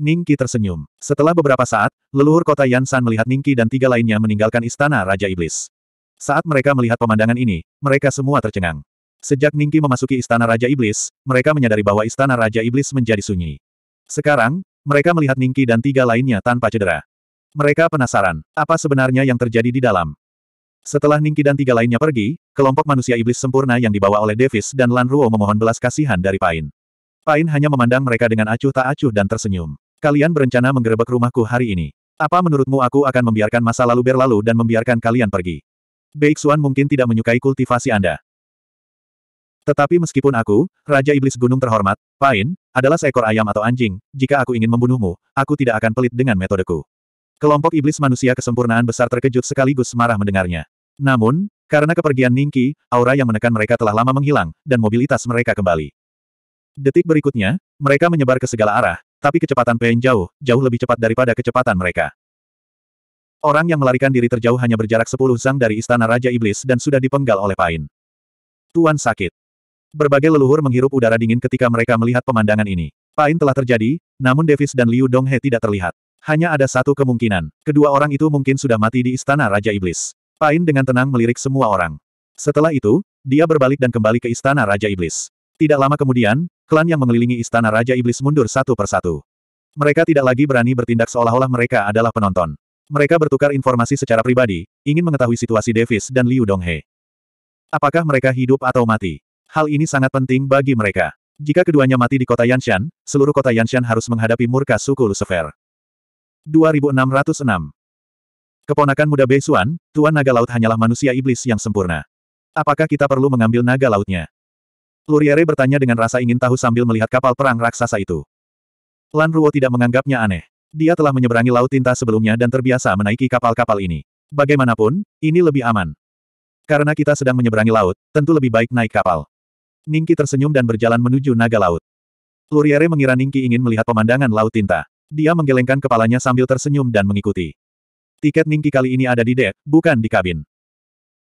Ningki tersenyum. Setelah beberapa saat, leluhur kota Yansan melihat Ningki dan tiga lainnya meninggalkan istana Raja Iblis. Saat mereka melihat pemandangan ini, mereka semua tercengang. Sejak Ningki memasuki istana Raja Iblis, mereka menyadari bahwa istana Raja Iblis menjadi sunyi. Sekarang, mereka melihat Ningki dan tiga lainnya tanpa cedera. Mereka penasaran, apa sebenarnya yang terjadi di dalam. Setelah Ningki dan tiga lainnya pergi, kelompok manusia iblis sempurna yang dibawa oleh Davis dan Lan Ruo memohon belas kasihan dari Pain. Pain hanya memandang mereka dengan acuh tak acuh dan tersenyum. Kalian berencana menggerebek rumahku hari ini. Apa menurutmu aku akan membiarkan masa lalu berlalu dan membiarkan kalian pergi? Beixuan mungkin tidak menyukai kultivasi Anda. Tetapi meskipun aku, Raja Iblis Gunung terhormat, Pain, adalah seekor ayam atau anjing, jika aku ingin membunuhmu, aku tidak akan pelit dengan metodeku. Kelompok iblis manusia kesempurnaan besar terkejut sekaligus marah mendengarnya. Namun, karena kepergian Ningki, aura yang menekan mereka telah lama menghilang, dan mobilitas mereka kembali. Detik berikutnya, mereka menyebar ke segala arah, tapi kecepatan Pain jauh, jauh lebih cepat daripada kecepatan mereka. Orang yang melarikan diri terjauh hanya berjarak 10 zang dari istana Raja Iblis dan sudah dipenggal oleh Pain. Tuan sakit. Berbagai leluhur menghirup udara dingin ketika mereka melihat pemandangan ini. Pain telah terjadi, namun Davis dan Liu Donghe tidak terlihat. Hanya ada satu kemungkinan. Kedua orang itu mungkin sudah mati di istana Raja Iblis. Pain dengan tenang melirik semua orang. Setelah itu, dia berbalik dan kembali ke istana Raja Iblis. Tidak lama kemudian, klan yang mengelilingi istana Raja Iblis mundur satu persatu. Mereka tidak lagi berani bertindak seolah-olah mereka adalah penonton. Mereka bertukar informasi secara pribadi, ingin mengetahui situasi Davis dan Liu Donghe. Apakah mereka hidup atau mati? Hal ini sangat penting bagi mereka. Jika keduanya mati di kota Yanshan, seluruh kota Yanshan harus menghadapi murka suku Lucifer. 2606 Keponakan muda Beisuan, Tuan Naga Laut hanyalah manusia iblis yang sempurna. Apakah kita perlu mengambil naga lautnya? Luriere bertanya dengan rasa ingin tahu sambil melihat kapal perang raksasa itu. Lan Ruo tidak menganggapnya aneh. Dia telah menyeberangi Laut Tinta sebelumnya dan terbiasa menaiki kapal-kapal ini. Bagaimanapun, ini lebih aman. Karena kita sedang menyeberangi laut, tentu lebih baik naik kapal. Ningki tersenyum dan berjalan menuju naga laut. Luriere mengira Ningki ingin melihat pemandangan Laut Tinta. Dia menggelengkan kepalanya sambil tersenyum dan mengikuti. Tiket Ningki kali ini ada di dek, bukan di kabin.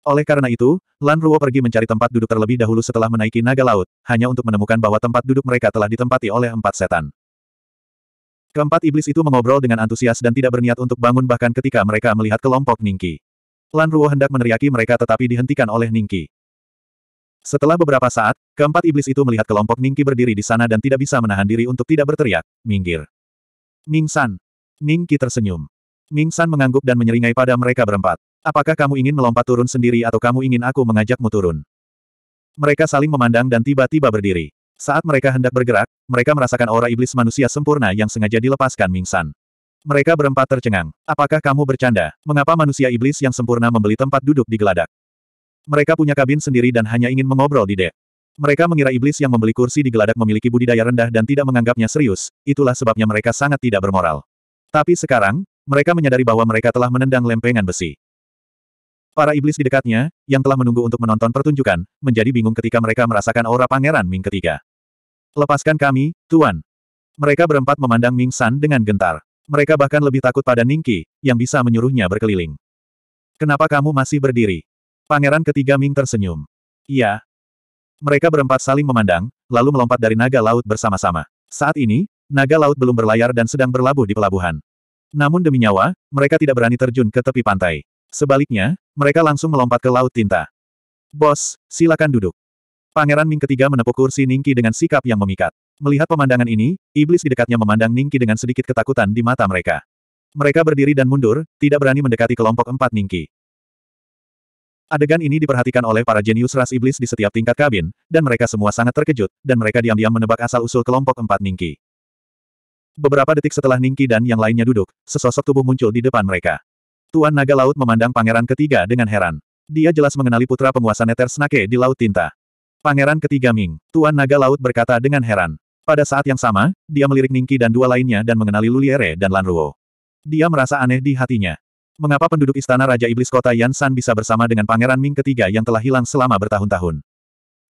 Oleh karena itu, Lan Ruo pergi mencari tempat duduk terlebih dahulu setelah menaiki naga laut, hanya untuk menemukan bahwa tempat duduk mereka telah ditempati oleh empat setan. Keempat iblis itu mengobrol dengan antusias dan tidak berniat untuk bangun bahkan ketika mereka melihat kelompok Ningki. Lan Ruo hendak meneriaki mereka tetapi dihentikan oleh Ningki. Setelah beberapa saat, keempat iblis itu melihat kelompok Ningki berdiri di sana dan tidak bisa menahan diri untuk tidak berteriak, minggir. Ming San. Ningki tersenyum. Ming San mengangguk dan menyeringai pada mereka berempat. Apakah kamu ingin melompat turun sendiri atau kamu ingin aku mengajakmu turun? Mereka saling memandang dan tiba-tiba berdiri. Saat mereka hendak bergerak, mereka merasakan aura iblis manusia sempurna yang sengaja dilepaskan Mingsan. Mereka berempat tercengang. Apakah kamu bercanda? Mengapa manusia iblis yang sempurna membeli tempat duduk di geladak? Mereka punya kabin sendiri dan hanya ingin mengobrol di dek. Mereka mengira iblis yang membeli kursi di geladak memiliki budidaya rendah dan tidak menganggapnya serius, itulah sebabnya mereka sangat tidak bermoral. Tapi sekarang, mereka menyadari bahwa mereka telah menendang lempengan besi. Para iblis di dekatnya, yang telah menunggu untuk menonton pertunjukan, menjadi bingung ketika mereka merasakan aura Pangeran Ming ketiga. Lepaskan kami, Tuan. Mereka berempat memandang Ming San dengan gentar. Mereka bahkan lebih takut pada Ningki, yang bisa menyuruhnya berkeliling. Kenapa kamu masih berdiri? Pangeran ketiga Ming tersenyum. Iya. Mereka berempat saling memandang, lalu melompat dari naga laut bersama-sama. Saat ini, naga laut belum berlayar dan sedang berlabuh di pelabuhan. Namun demi nyawa, mereka tidak berani terjun ke tepi pantai. Sebaliknya, mereka langsung melompat ke Laut Tinta. Bos, silakan duduk. Pangeran Ming ketiga menepuk kursi Ningki dengan sikap yang memikat. Melihat pemandangan ini, iblis di dekatnya memandang Ningki dengan sedikit ketakutan di mata mereka. Mereka berdiri dan mundur, tidak berani mendekati kelompok empat Ningki. Adegan ini diperhatikan oleh para jenius ras iblis di setiap tingkat kabin, dan mereka semua sangat terkejut, dan mereka diam-diam menebak asal-usul kelompok empat Ningki. Beberapa detik setelah Ningki dan yang lainnya duduk, sesosok tubuh muncul di depan mereka. Tuan Naga Laut memandang pangeran ketiga dengan heran. Dia jelas mengenali putra penguasa Nether Snake di Laut Tinta. Pangeran ketiga Ming. Tuan Naga Laut berkata dengan heran. Pada saat yang sama, dia melirik Ningki dan dua lainnya dan mengenali Luliere dan Lanruo. Dia merasa aneh di hatinya. Mengapa penduduk istana Raja Iblis Kota Yansan bisa bersama dengan Pangeran Ming ketiga yang telah hilang selama bertahun-tahun?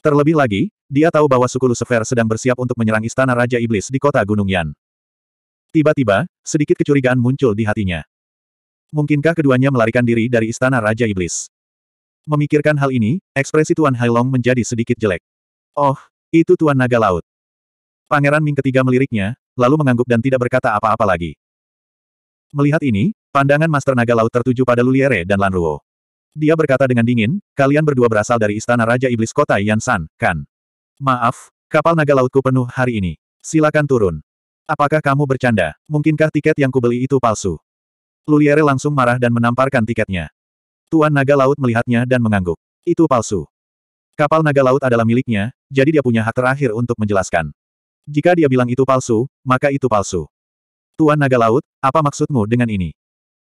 Terlebih lagi, dia tahu bahwa suku Lucifer sedang bersiap untuk menyerang istana Raja Iblis di kota Gunung Yan. Tiba-tiba, sedikit kecurigaan muncul di hatinya. Mungkinkah keduanya melarikan diri dari istana Raja Iblis? Memikirkan hal ini, ekspresi Tuan Hailong menjadi sedikit jelek. Oh, itu Tuan Naga Laut. Pangeran Ming ketiga meliriknya, lalu mengangguk dan tidak berkata apa-apa lagi. Melihat ini, pandangan Master Naga Laut tertuju pada Luliere dan Lanruo. Dia berkata dengan dingin, kalian berdua berasal dari Istana Raja Iblis Kota Yansan, kan? Maaf, kapal naga lautku penuh hari ini. Silakan turun. Apakah kamu bercanda? Mungkinkah tiket yang kubeli itu palsu? Luliere langsung marah dan menamparkan tiketnya. Tuan naga laut melihatnya dan mengangguk. Itu palsu. Kapal naga laut adalah miliknya, jadi dia punya hak terakhir untuk menjelaskan. Jika dia bilang itu palsu, maka itu palsu. Tuan naga laut, apa maksudmu dengan ini?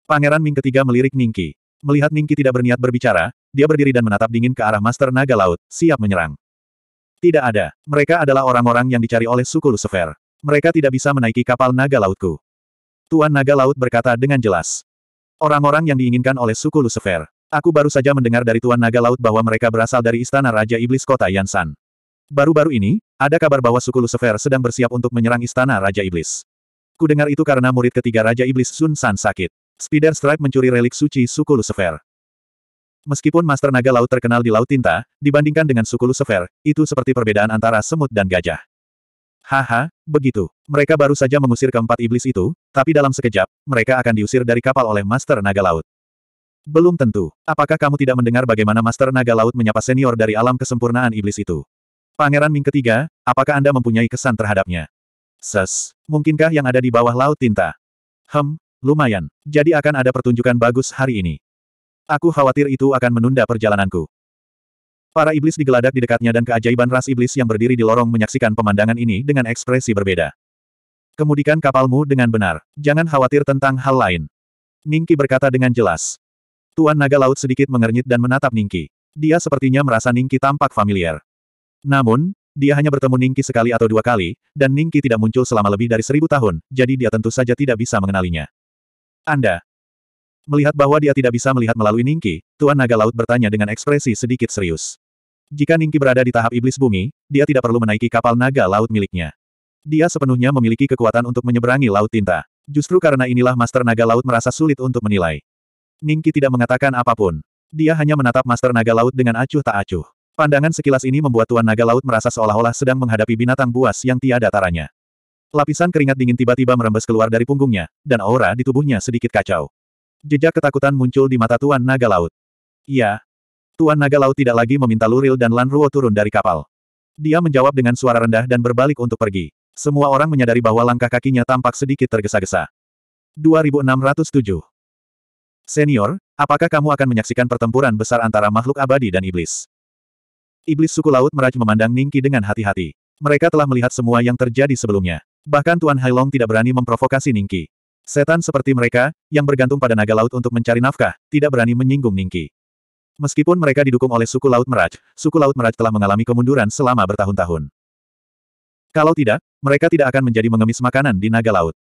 Pangeran Ming ketiga melirik Ningki. Melihat Ningki tidak berniat berbicara, dia berdiri dan menatap dingin ke arah Master Naga Laut, siap menyerang. Tidak ada. Mereka adalah orang-orang yang dicari oleh suku Lucifer. Mereka tidak bisa menaiki kapal naga lautku. Tuan Naga Laut berkata dengan jelas. Orang-orang yang diinginkan oleh suku Lucifer. Aku baru saja mendengar dari Tuan Naga Laut bahwa mereka berasal dari Istana Raja Iblis Kota Yansan. Baru-baru ini, ada kabar bahwa suku Lucifer sedang bersiap untuk menyerang Istana Raja Iblis. Kudengar itu karena murid ketiga Raja Iblis Sun San sakit. Spider Stripe mencuri relik suci suku Lucifer. Meskipun Master Naga Laut terkenal di Laut Tinta, dibandingkan dengan suku Lucifer, itu seperti perbedaan antara semut dan gajah. Haha, begitu. Mereka baru saja mengusir keempat iblis itu, tapi dalam sekejap, mereka akan diusir dari kapal oleh Master Naga Laut. Belum tentu. Apakah kamu tidak mendengar bagaimana Master Naga Laut menyapa senior dari alam kesempurnaan iblis itu? Pangeran Ming ketiga, apakah Anda mempunyai kesan terhadapnya? Ses, mungkinkah yang ada di bawah Laut Tinta? Hem, Lumayan. Jadi akan ada pertunjukan bagus hari ini. Aku khawatir itu akan menunda perjalananku. Para iblis digeladak di dekatnya dan keajaiban ras iblis yang berdiri di lorong menyaksikan pemandangan ini dengan ekspresi berbeda. Kemudikan kapalmu dengan benar. Jangan khawatir tentang hal lain. Ningki berkata dengan jelas. Tuan Naga Laut sedikit mengernyit dan menatap Ningki. Dia sepertinya merasa Ningki tampak familiar. Namun, dia hanya bertemu Ningki sekali atau dua kali, dan Ningki tidak muncul selama lebih dari seribu tahun, jadi dia tentu saja tidak bisa mengenalinya. Anda. Melihat bahwa dia tidak bisa melihat melalui Ningki, Tuan Naga Laut bertanya dengan ekspresi sedikit serius. Jika Ningki berada di tahap iblis bumi, dia tidak perlu menaiki kapal naga laut miliknya. Dia sepenuhnya memiliki kekuatan untuk menyeberangi Laut Tinta. Justru karena inilah Master Naga Laut merasa sulit untuk menilai. Ningki tidak mengatakan apa pun. Dia hanya menatap Master Naga Laut dengan acuh tak acuh. Pandangan sekilas ini membuat Tuan Naga Laut merasa seolah-olah sedang menghadapi binatang buas yang tiada taranya. Lapisan keringat dingin tiba-tiba merembes keluar dari punggungnya, dan aura di tubuhnya sedikit kacau. Jejak ketakutan muncul di mata Tuan Naga Laut. Iya. Tuan Naga Laut tidak lagi meminta Luril dan Lan Ruo turun dari kapal. Dia menjawab dengan suara rendah dan berbalik untuk pergi. Semua orang menyadari bahwa langkah kakinya tampak sedikit tergesa-gesa. 2607 Senior, apakah kamu akan menyaksikan pertempuran besar antara makhluk abadi dan iblis? Iblis suku laut meraj memandang Ningki dengan hati-hati. Mereka telah melihat semua yang terjadi sebelumnya. Bahkan Tuan Hailong tidak berani memprovokasi Ningki. Setan seperti mereka, yang bergantung pada naga laut untuk mencari nafkah, tidak berani menyinggung Ningki. Meskipun mereka didukung oleh suku Laut Meraj, suku Laut Meraj telah mengalami kemunduran selama bertahun-tahun. Kalau tidak, mereka tidak akan menjadi mengemis makanan di naga laut.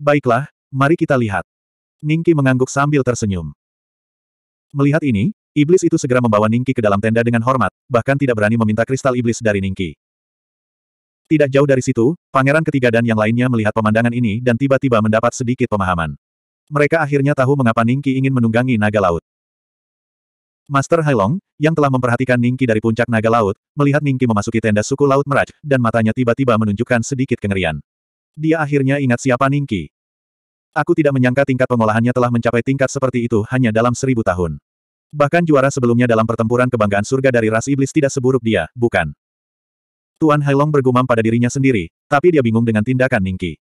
Baiklah, mari kita lihat. Ningki mengangguk sambil tersenyum. Melihat ini, iblis itu segera membawa Ningki ke dalam tenda dengan hormat, bahkan tidak berani meminta kristal iblis dari Ningki. Tidak jauh dari situ, pangeran ketiga dan yang lainnya melihat pemandangan ini dan tiba-tiba mendapat sedikit pemahaman. Mereka akhirnya tahu mengapa Ningki ingin menunggangi naga laut. Master Hailong, yang telah memperhatikan Ningki dari puncak naga laut, melihat Ningki memasuki tenda suku Laut Meraj, dan matanya tiba-tiba menunjukkan sedikit kengerian. Dia akhirnya ingat siapa Ningki. Aku tidak menyangka tingkat pengolahannya telah mencapai tingkat seperti itu hanya dalam seribu tahun. Bahkan juara sebelumnya dalam pertempuran kebanggaan surga dari ras iblis tidak seburuk dia, bukan? Tuan Hailong bergumam pada dirinya sendiri, tapi dia bingung dengan tindakan Ningki.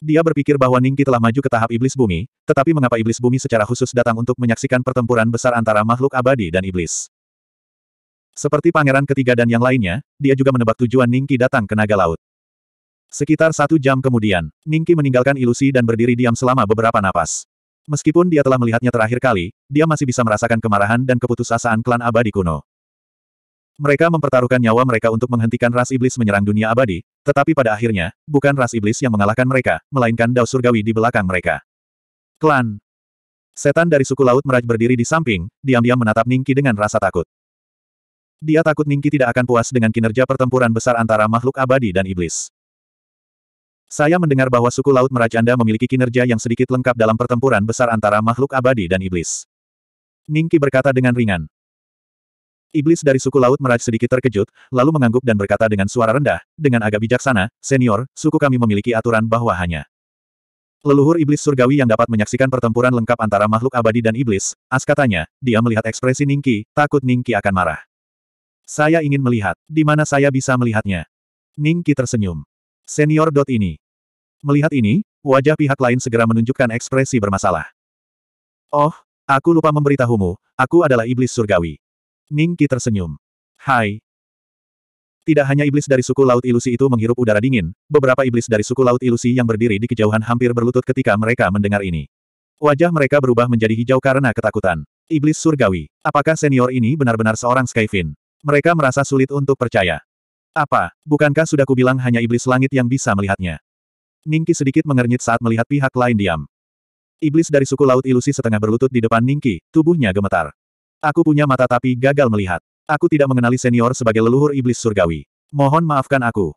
Dia berpikir bahwa Ningki telah maju ke tahap iblis bumi, tetapi mengapa iblis bumi secara khusus datang untuk menyaksikan pertempuran besar antara makhluk abadi dan iblis? Seperti pangeran ketiga dan yang lainnya, dia juga menebak tujuan Ningki datang ke naga laut. Sekitar satu jam kemudian, Ningki meninggalkan ilusi dan berdiri diam selama beberapa napas. Meskipun dia telah melihatnya terakhir kali, dia masih bisa merasakan kemarahan dan keputusasaan klan abadi kuno. Mereka mempertaruhkan nyawa mereka untuk menghentikan ras iblis menyerang dunia abadi, tetapi pada akhirnya, bukan ras iblis yang mengalahkan mereka, melainkan Dao Surgawi di belakang mereka. Klan Setan dari suku laut meraj berdiri di samping, diam-diam menatap Ningki dengan rasa takut. Dia takut Ningki tidak akan puas dengan kinerja pertempuran besar antara makhluk abadi dan iblis. Saya mendengar bahwa suku Laut Meraj Anda memiliki kinerja yang sedikit lengkap dalam pertempuran besar antara makhluk abadi dan iblis. Ningki berkata dengan ringan. Iblis dari suku Laut Meraj sedikit terkejut, lalu mengangguk dan berkata dengan suara rendah, dengan agak bijaksana, Senior, suku kami memiliki aturan bahwa hanya leluhur iblis surgawi yang dapat menyaksikan pertempuran lengkap antara makhluk abadi dan iblis. As katanya, dia melihat ekspresi Ningki, takut Ningki akan marah. Saya ingin melihat, di mana saya bisa melihatnya. Ningki tersenyum. Senior dot ini. Melihat ini, wajah pihak lain segera menunjukkan ekspresi bermasalah. Oh, aku lupa memberitahumu, aku adalah iblis surgawi. Ningki tersenyum. Hai. Tidak hanya iblis dari suku Laut Ilusi itu menghirup udara dingin, beberapa iblis dari suku Laut Ilusi yang berdiri di kejauhan hampir berlutut ketika mereka mendengar ini. Wajah mereka berubah menjadi hijau karena ketakutan. Iblis surgawi. Apakah senior ini benar-benar seorang Skyfin? Mereka merasa sulit untuk percaya. Apa, bukankah sudah kubilang hanya iblis langit yang bisa melihatnya? Ningki sedikit mengernyit saat melihat pihak lain diam. Iblis dari suku Laut Ilusi setengah berlutut di depan Ningki, tubuhnya gemetar. Aku punya mata tapi gagal melihat. Aku tidak mengenali senior sebagai leluhur iblis surgawi. Mohon maafkan aku.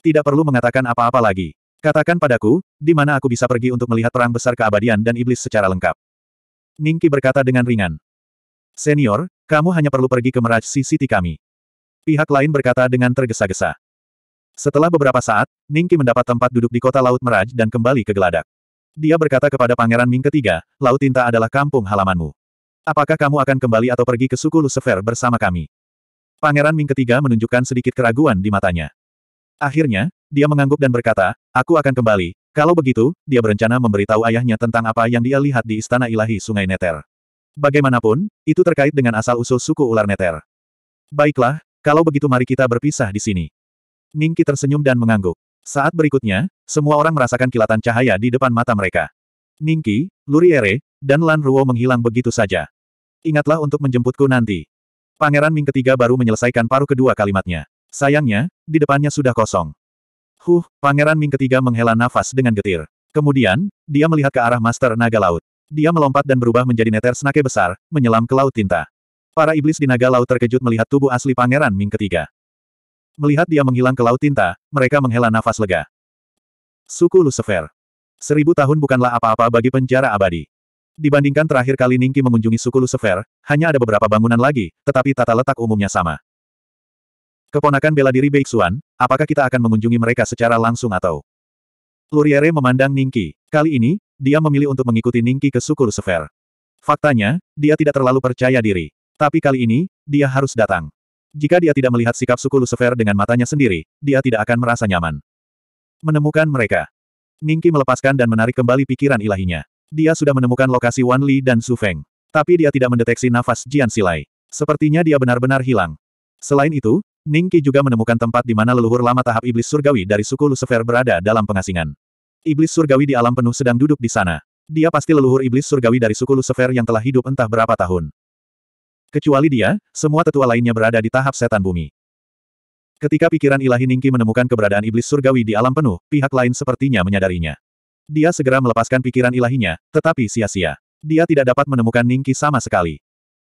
Tidak perlu mengatakan apa-apa lagi. Katakan padaku, di mana aku bisa pergi untuk melihat perang besar keabadian dan iblis secara lengkap. Ningki berkata dengan ringan. Senior, kamu hanya perlu pergi ke Meraj City kami. Pihak lain berkata dengan tergesa-gesa. Setelah beberapa saat, Ningki mendapat tempat duduk di kota Laut Meraj dan kembali ke Geladak. Dia berkata kepada Pangeran Ming ketiga, Laut Tinta adalah kampung halamanmu. Apakah kamu akan kembali atau pergi ke suku Lucifer bersama kami? Pangeran Ming ketiga menunjukkan sedikit keraguan di matanya. Akhirnya, dia mengangguk dan berkata, aku akan kembali. Kalau begitu, dia berencana memberitahu ayahnya tentang apa yang dia lihat di Istana Ilahi Sungai Neter. Bagaimanapun, itu terkait dengan asal-usul suku ular Neter. Baiklah, kalau begitu mari kita berpisah di sini. Ningki tersenyum dan mengangguk. Saat berikutnya, semua orang merasakan kilatan cahaya di depan mata mereka. Ningki, Luriere, dan Lan Ruo menghilang begitu saja. Ingatlah untuk menjemputku nanti. Pangeran Ming ketiga baru menyelesaikan paruh kedua kalimatnya. Sayangnya, di depannya sudah kosong. Huh, Pangeran Ming ketiga menghela nafas dengan getir. Kemudian, dia melihat ke arah Master Naga Laut. Dia melompat dan berubah menjadi neter snake besar, menyelam ke laut tinta. Para iblis di naga laut terkejut melihat tubuh asli Pangeran Ming ketiga. Melihat dia menghilang ke laut tinta, mereka menghela nafas lega. Suku Lucifer. Seribu tahun bukanlah apa-apa bagi penjara abadi. Dibandingkan terakhir kali Ningki mengunjungi suku Lucifer, hanya ada beberapa bangunan lagi, tetapi tata letak umumnya sama. Keponakan bela diri Beixuan, apakah kita akan mengunjungi mereka secara langsung atau? Luriere memandang Ningki. Kali ini, dia memilih untuk mengikuti Ningki ke suku Lucifer. Faktanya, dia tidak terlalu percaya diri. Tapi kali ini, dia harus datang. Jika dia tidak melihat sikap suku Lucifer dengan matanya sendiri, dia tidak akan merasa nyaman. Menemukan mereka. Ningki melepaskan dan menarik kembali pikiran ilahinya. Dia sudah menemukan lokasi Wan Li dan Su Feng. Tapi dia tidak mendeteksi nafas Jian Silai. Sepertinya dia benar-benar hilang. Selain itu, Ning Qi juga menemukan tempat di mana leluhur lama tahap iblis surgawi dari suku Lucifer berada dalam pengasingan. Iblis surgawi di alam penuh sedang duduk di sana. Dia pasti leluhur iblis surgawi dari suku Lucifer yang telah hidup entah berapa tahun. Kecuali dia, semua tetua lainnya berada di tahap setan bumi. Ketika pikiran ilahi Ningki menemukan keberadaan iblis surgawi di alam penuh, pihak lain sepertinya menyadarinya. Dia segera melepaskan pikiran ilahinya, tetapi sia-sia. Dia tidak dapat menemukan Ningki sama sekali.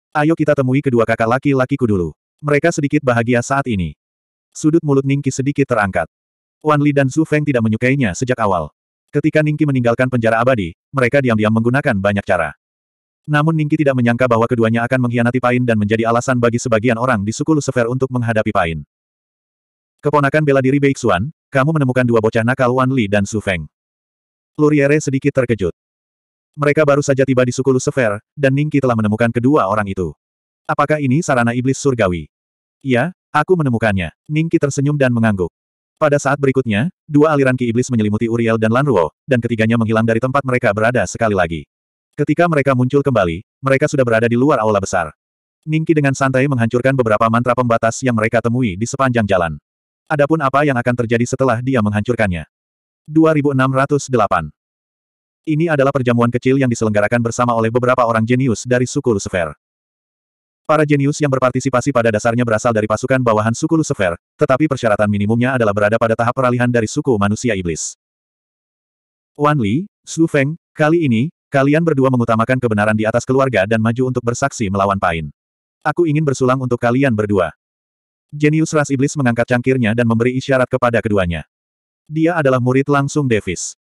Ayo kita temui kedua kakak laki-lakiku dulu. Mereka sedikit bahagia saat ini. Sudut mulut Ningki sedikit terangkat. Wan Li dan Zhu Feng tidak menyukainya sejak awal. Ketika Ningki meninggalkan penjara abadi, mereka diam-diam menggunakan banyak cara. Namun Ningki tidak menyangka bahwa keduanya akan mengkhianati Pain dan menjadi alasan bagi sebagian orang di suku Lucifer untuk menghadapi Pain. Keponakan bela diri Beixuan, kamu menemukan dua bocah nakal Wan Li dan Su Feng. Luriere sedikit terkejut. Mereka baru saja tiba di suku Lucifer, dan Ningki telah menemukan kedua orang itu. Apakah ini sarana iblis surgawi? Ya, aku menemukannya. Ningki tersenyum dan mengangguk. Pada saat berikutnya, dua aliran ki iblis menyelimuti Uriel dan Lanruo, dan ketiganya menghilang dari tempat mereka berada sekali lagi. Ketika mereka muncul kembali, mereka sudah berada di luar aula besar. Ningki dengan santai menghancurkan beberapa mantra pembatas yang mereka temui di sepanjang jalan. Adapun apa yang akan terjadi setelah dia menghancurkannya. 2608. Ini adalah perjamuan kecil yang diselenggarakan bersama oleh beberapa orang jenius dari suku Lucifer. Para jenius yang berpartisipasi pada dasarnya berasal dari pasukan bawahan suku Lucifer, tetapi persyaratan minimumnya adalah berada pada tahap peralihan dari suku manusia iblis. Wan Li, Su Feng, kali ini, kalian berdua mengutamakan kebenaran di atas keluarga dan maju untuk bersaksi melawan Pain. Aku ingin bersulang untuk kalian berdua. Jenius ras iblis mengangkat cangkirnya dan memberi isyarat kepada keduanya. Dia adalah murid langsung Davis.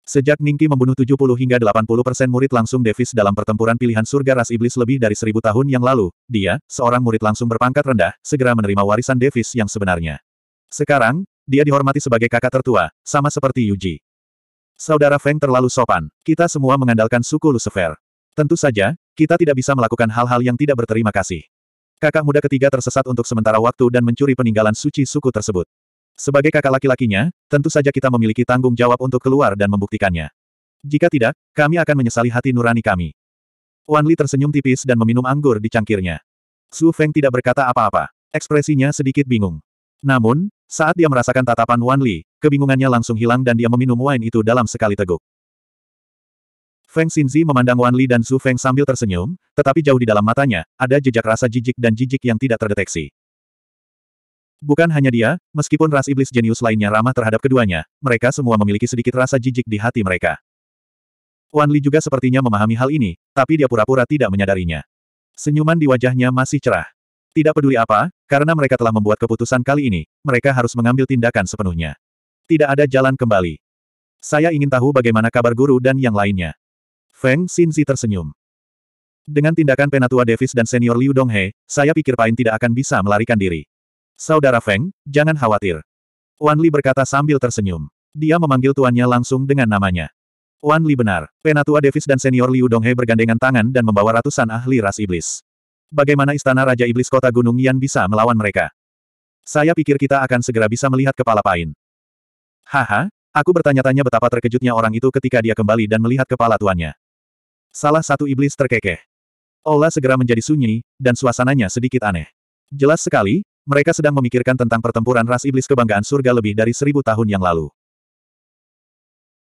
Sejak Ningki membunuh 70 hingga 80 persen murid langsung Davis dalam pertempuran pilihan surga ras iblis lebih dari seribu tahun yang lalu, dia, seorang murid langsung berpangkat rendah, segera menerima warisan Davis yang sebenarnya. Sekarang, dia dihormati sebagai kakak tertua, sama seperti Yuji. Saudara Feng terlalu sopan. Kita semua mengandalkan suku Lucifer. Tentu saja, kita tidak bisa melakukan hal-hal yang tidak berterima kasih. Kakak muda ketiga tersesat untuk sementara waktu dan mencuri peninggalan suci suku tersebut. Sebagai kakak laki-lakinya, tentu saja kita memiliki tanggung jawab untuk keluar dan membuktikannya. Jika tidak, kami akan menyesali hati nurani kami. Wan Li tersenyum tipis dan meminum anggur di cangkirnya. Su Feng tidak berkata apa-apa. Ekspresinya sedikit bingung. Namun, saat dia merasakan tatapan Wan Li, kebingungannya langsung hilang dan dia meminum wine itu dalam sekali teguk. Feng Xinzi memandang Wan Li dan Su Feng sambil tersenyum, tetapi jauh di dalam matanya, ada jejak rasa jijik dan jijik yang tidak terdeteksi. Bukan hanya dia, meskipun ras iblis jenius lainnya ramah terhadap keduanya, mereka semua memiliki sedikit rasa jijik di hati mereka. Wan Li juga sepertinya memahami hal ini, tapi dia pura-pura tidak menyadarinya. Senyuman di wajahnya masih cerah. Tidak peduli apa, karena mereka telah membuat keputusan kali ini, mereka harus mengambil tindakan sepenuhnya. Tidak ada jalan kembali. Saya ingin tahu bagaimana kabar guru dan yang lainnya. Feng Xinzi tersenyum. Dengan tindakan penatua Davis dan senior Liu Donghe, saya pikir Pain tidak akan bisa melarikan diri. Saudara Feng, jangan khawatir. Wan Li berkata sambil tersenyum. Dia memanggil tuannya langsung dengan namanya. Wan Li benar. Penatua Davis dan senior Liu Donghe bergandengan tangan dan membawa ratusan ahli ras iblis. Bagaimana istana Raja Iblis Kota Gunung Yan bisa melawan mereka? Saya pikir kita akan segera bisa melihat kepala Pain. Haha, aku bertanya-tanya betapa terkejutnya orang itu ketika dia kembali dan melihat kepala tuannya. Salah satu iblis terkekeh. Ola segera menjadi sunyi, dan suasananya sedikit aneh. Jelas sekali, mereka sedang memikirkan tentang pertempuran ras iblis kebanggaan surga lebih dari seribu tahun yang lalu.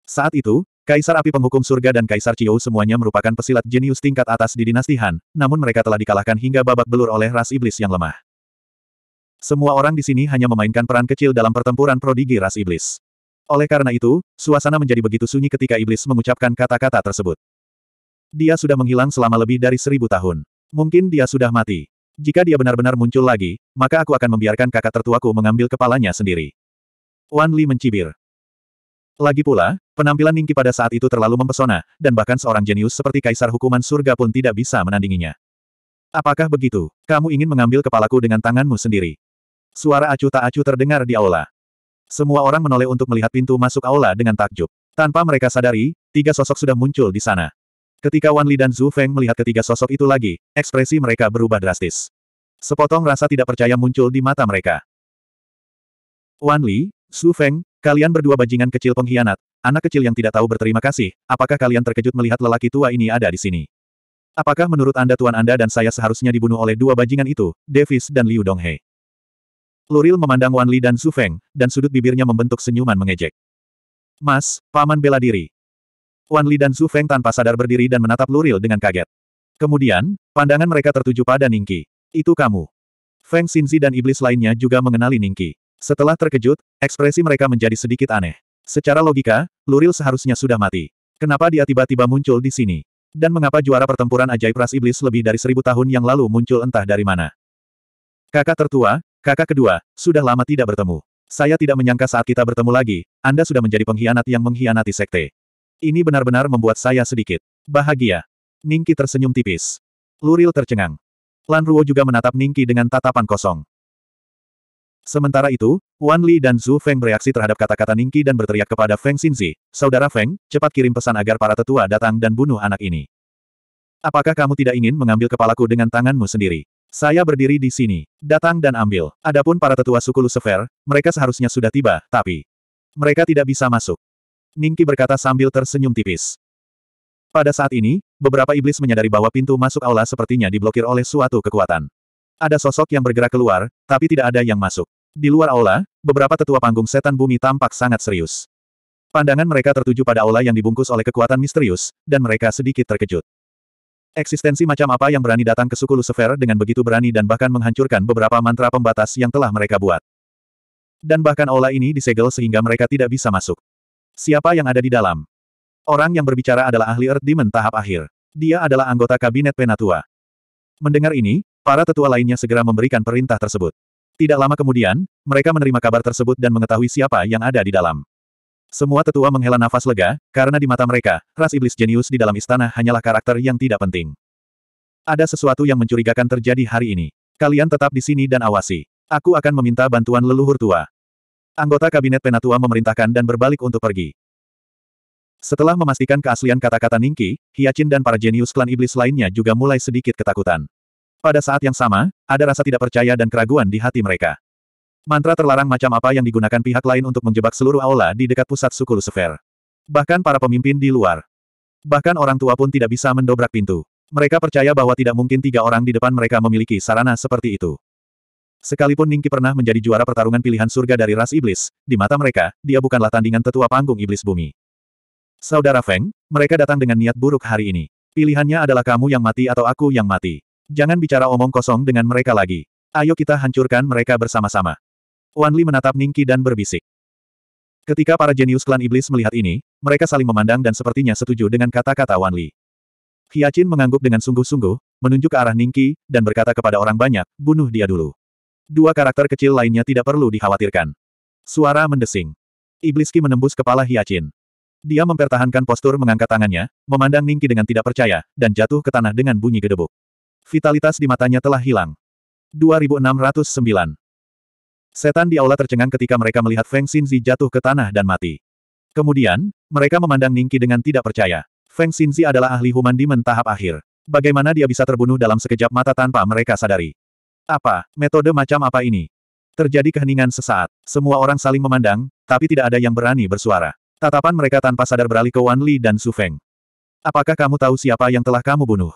Saat itu, Kaisar Api Penghukum Surga dan Kaisar Chiou semuanya merupakan pesilat jenius tingkat atas di dinasti Han, namun mereka telah dikalahkan hingga babak belur oleh ras iblis yang lemah. Semua orang di sini hanya memainkan peran kecil dalam pertempuran prodigi ras iblis. Oleh karena itu, suasana menjadi begitu sunyi ketika iblis mengucapkan kata-kata tersebut. Dia sudah menghilang selama lebih dari seribu tahun. Mungkin dia sudah mati. Jika dia benar-benar muncul lagi, maka aku akan membiarkan kakak tertuaku mengambil kepalanya sendiri. Wan Li mencibir. Lagi pula, penampilan Ningki pada saat itu terlalu mempesona, dan bahkan seorang jenius seperti kaisar hukuman surga pun tidak bisa menandinginya. Apakah begitu? Kamu ingin mengambil kepalaku dengan tanganmu sendiri? Suara acuh tak acuh terdengar di aula. Semua orang menoleh untuk melihat pintu masuk aula dengan takjub. Tanpa mereka sadari, tiga sosok sudah muncul di sana. Ketika Wan Li dan Zhu Feng melihat ketiga sosok itu lagi, ekspresi mereka berubah drastis. Sepotong rasa tidak percaya muncul di mata mereka. Wan Li, Zhu Feng, kalian berdua bajingan kecil pengkhianat, anak kecil yang tidak tahu berterima kasih, apakah kalian terkejut melihat lelaki tua ini ada di sini? Apakah menurut Anda Tuan Anda dan saya seharusnya dibunuh oleh dua bajingan itu, Davis dan Liu Donghe? Luril memandang Wan Li dan Zhu Feng, dan sudut bibirnya membentuk senyuman mengejek. Mas, paman bela diri. Wan Li dan Su Feng tanpa sadar berdiri dan menatap Luril dengan kaget. Kemudian, pandangan mereka tertuju pada Ningki. Itu kamu. Feng Xinzi dan iblis lainnya juga mengenali Ningki. Setelah terkejut, ekspresi mereka menjadi sedikit aneh. Secara logika, Luril seharusnya sudah mati. Kenapa dia tiba-tiba muncul di sini? Dan mengapa juara pertempuran ajaib ras iblis lebih dari seribu tahun yang lalu muncul entah dari mana? Kakak tertua, kakak kedua, sudah lama tidak bertemu. Saya tidak menyangka saat kita bertemu lagi, Anda sudah menjadi pengkhianat yang mengkhianati sekte. Ini benar-benar membuat saya sedikit bahagia. Ningki tersenyum tipis. Luril tercengang. Lan Ruo juga menatap Ningki dengan tatapan kosong. Sementara itu, Wan Li dan Zhu Feng bereaksi terhadap kata-kata Ningki dan berteriak kepada Feng Xinzi, Saudara Feng, cepat kirim pesan agar para tetua datang dan bunuh anak ini. Apakah kamu tidak ingin mengambil kepalaku dengan tanganmu sendiri? Saya berdiri di sini. Datang dan ambil. Adapun para tetua suku Lucifer, mereka seharusnya sudah tiba, tapi mereka tidak bisa masuk. Ningki berkata sambil tersenyum tipis. Pada saat ini, beberapa iblis menyadari bahwa pintu masuk aula sepertinya diblokir oleh suatu kekuatan. Ada sosok yang bergerak keluar, tapi tidak ada yang masuk. Di luar aula, beberapa tetua panggung setan bumi tampak sangat serius. Pandangan mereka tertuju pada aula yang dibungkus oleh kekuatan misterius, dan mereka sedikit terkejut. Eksistensi macam apa yang berani datang ke suku Lucifer dengan begitu berani dan bahkan menghancurkan beberapa mantra pembatas yang telah mereka buat. Dan bahkan aula ini disegel sehingga mereka tidak bisa masuk. Siapa yang ada di dalam? Orang yang berbicara adalah ahli Earth Demon tahap akhir. Dia adalah anggota kabinet penatua. Mendengar ini, para tetua lainnya segera memberikan perintah tersebut. Tidak lama kemudian, mereka menerima kabar tersebut dan mengetahui siapa yang ada di dalam. Semua tetua menghela nafas lega, karena di mata mereka, ras iblis jenius di dalam istana hanyalah karakter yang tidak penting. Ada sesuatu yang mencurigakan terjadi hari ini. Kalian tetap di sini dan awasi. Aku akan meminta bantuan leluhur tua. Anggota kabinet penatua memerintahkan dan berbalik untuk pergi. Setelah memastikan keaslian kata-kata Ningki, Hyacin dan para jenius klan iblis lainnya juga mulai sedikit ketakutan. Pada saat yang sama, ada rasa tidak percaya dan keraguan di hati mereka. Mantra terlarang macam apa yang digunakan pihak lain untuk menjebak seluruh aula di dekat pusat suku Lucifer. Bahkan para pemimpin di luar. Bahkan orang tua pun tidak bisa mendobrak pintu. Mereka percaya bahwa tidak mungkin tiga orang di depan mereka memiliki sarana seperti itu. Sekalipun Ningki pernah menjadi juara pertarungan pilihan surga dari ras iblis, di mata mereka, dia bukanlah tandingan tetua panggung iblis bumi. Saudara Feng, mereka datang dengan niat buruk hari ini. Pilihannya adalah kamu yang mati atau aku yang mati. Jangan bicara omong kosong dengan mereka lagi. Ayo kita hancurkan mereka bersama-sama. Wan Li menatap Ningki dan berbisik. Ketika para jenius klan iblis melihat ini, mereka saling memandang dan sepertinya setuju dengan kata-kata Wan Li. Hyacin mengangguk dengan sungguh-sungguh, menunjuk ke arah Ningki, dan berkata kepada orang banyak, bunuh dia dulu. Dua karakter kecil lainnya tidak perlu dikhawatirkan. Suara mendesing. Iblis Ki menembus kepala Hyacin. Dia mempertahankan postur mengangkat tangannya, memandang Ningki dengan tidak percaya, dan jatuh ke tanah dengan bunyi gedebuk. Vitalitas di matanya telah hilang. 2609 Setan di aula tercengang ketika mereka melihat Feng Xinzi jatuh ke tanah dan mati. Kemudian, mereka memandang Ningki dengan tidak percaya. Feng Xinzi adalah ahli human demon tahap akhir. Bagaimana dia bisa terbunuh dalam sekejap mata tanpa mereka sadari? Apa, metode macam apa ini? Terjadi keheningan sesaat. Semua orang saling memandang, tapi tidak ada yang berani bersuara. Tatapan mereka tanpa sadar beralih ke Wan Li dan Su Feng. Apakah kamu tahu siapa yang telah kamu bunuh?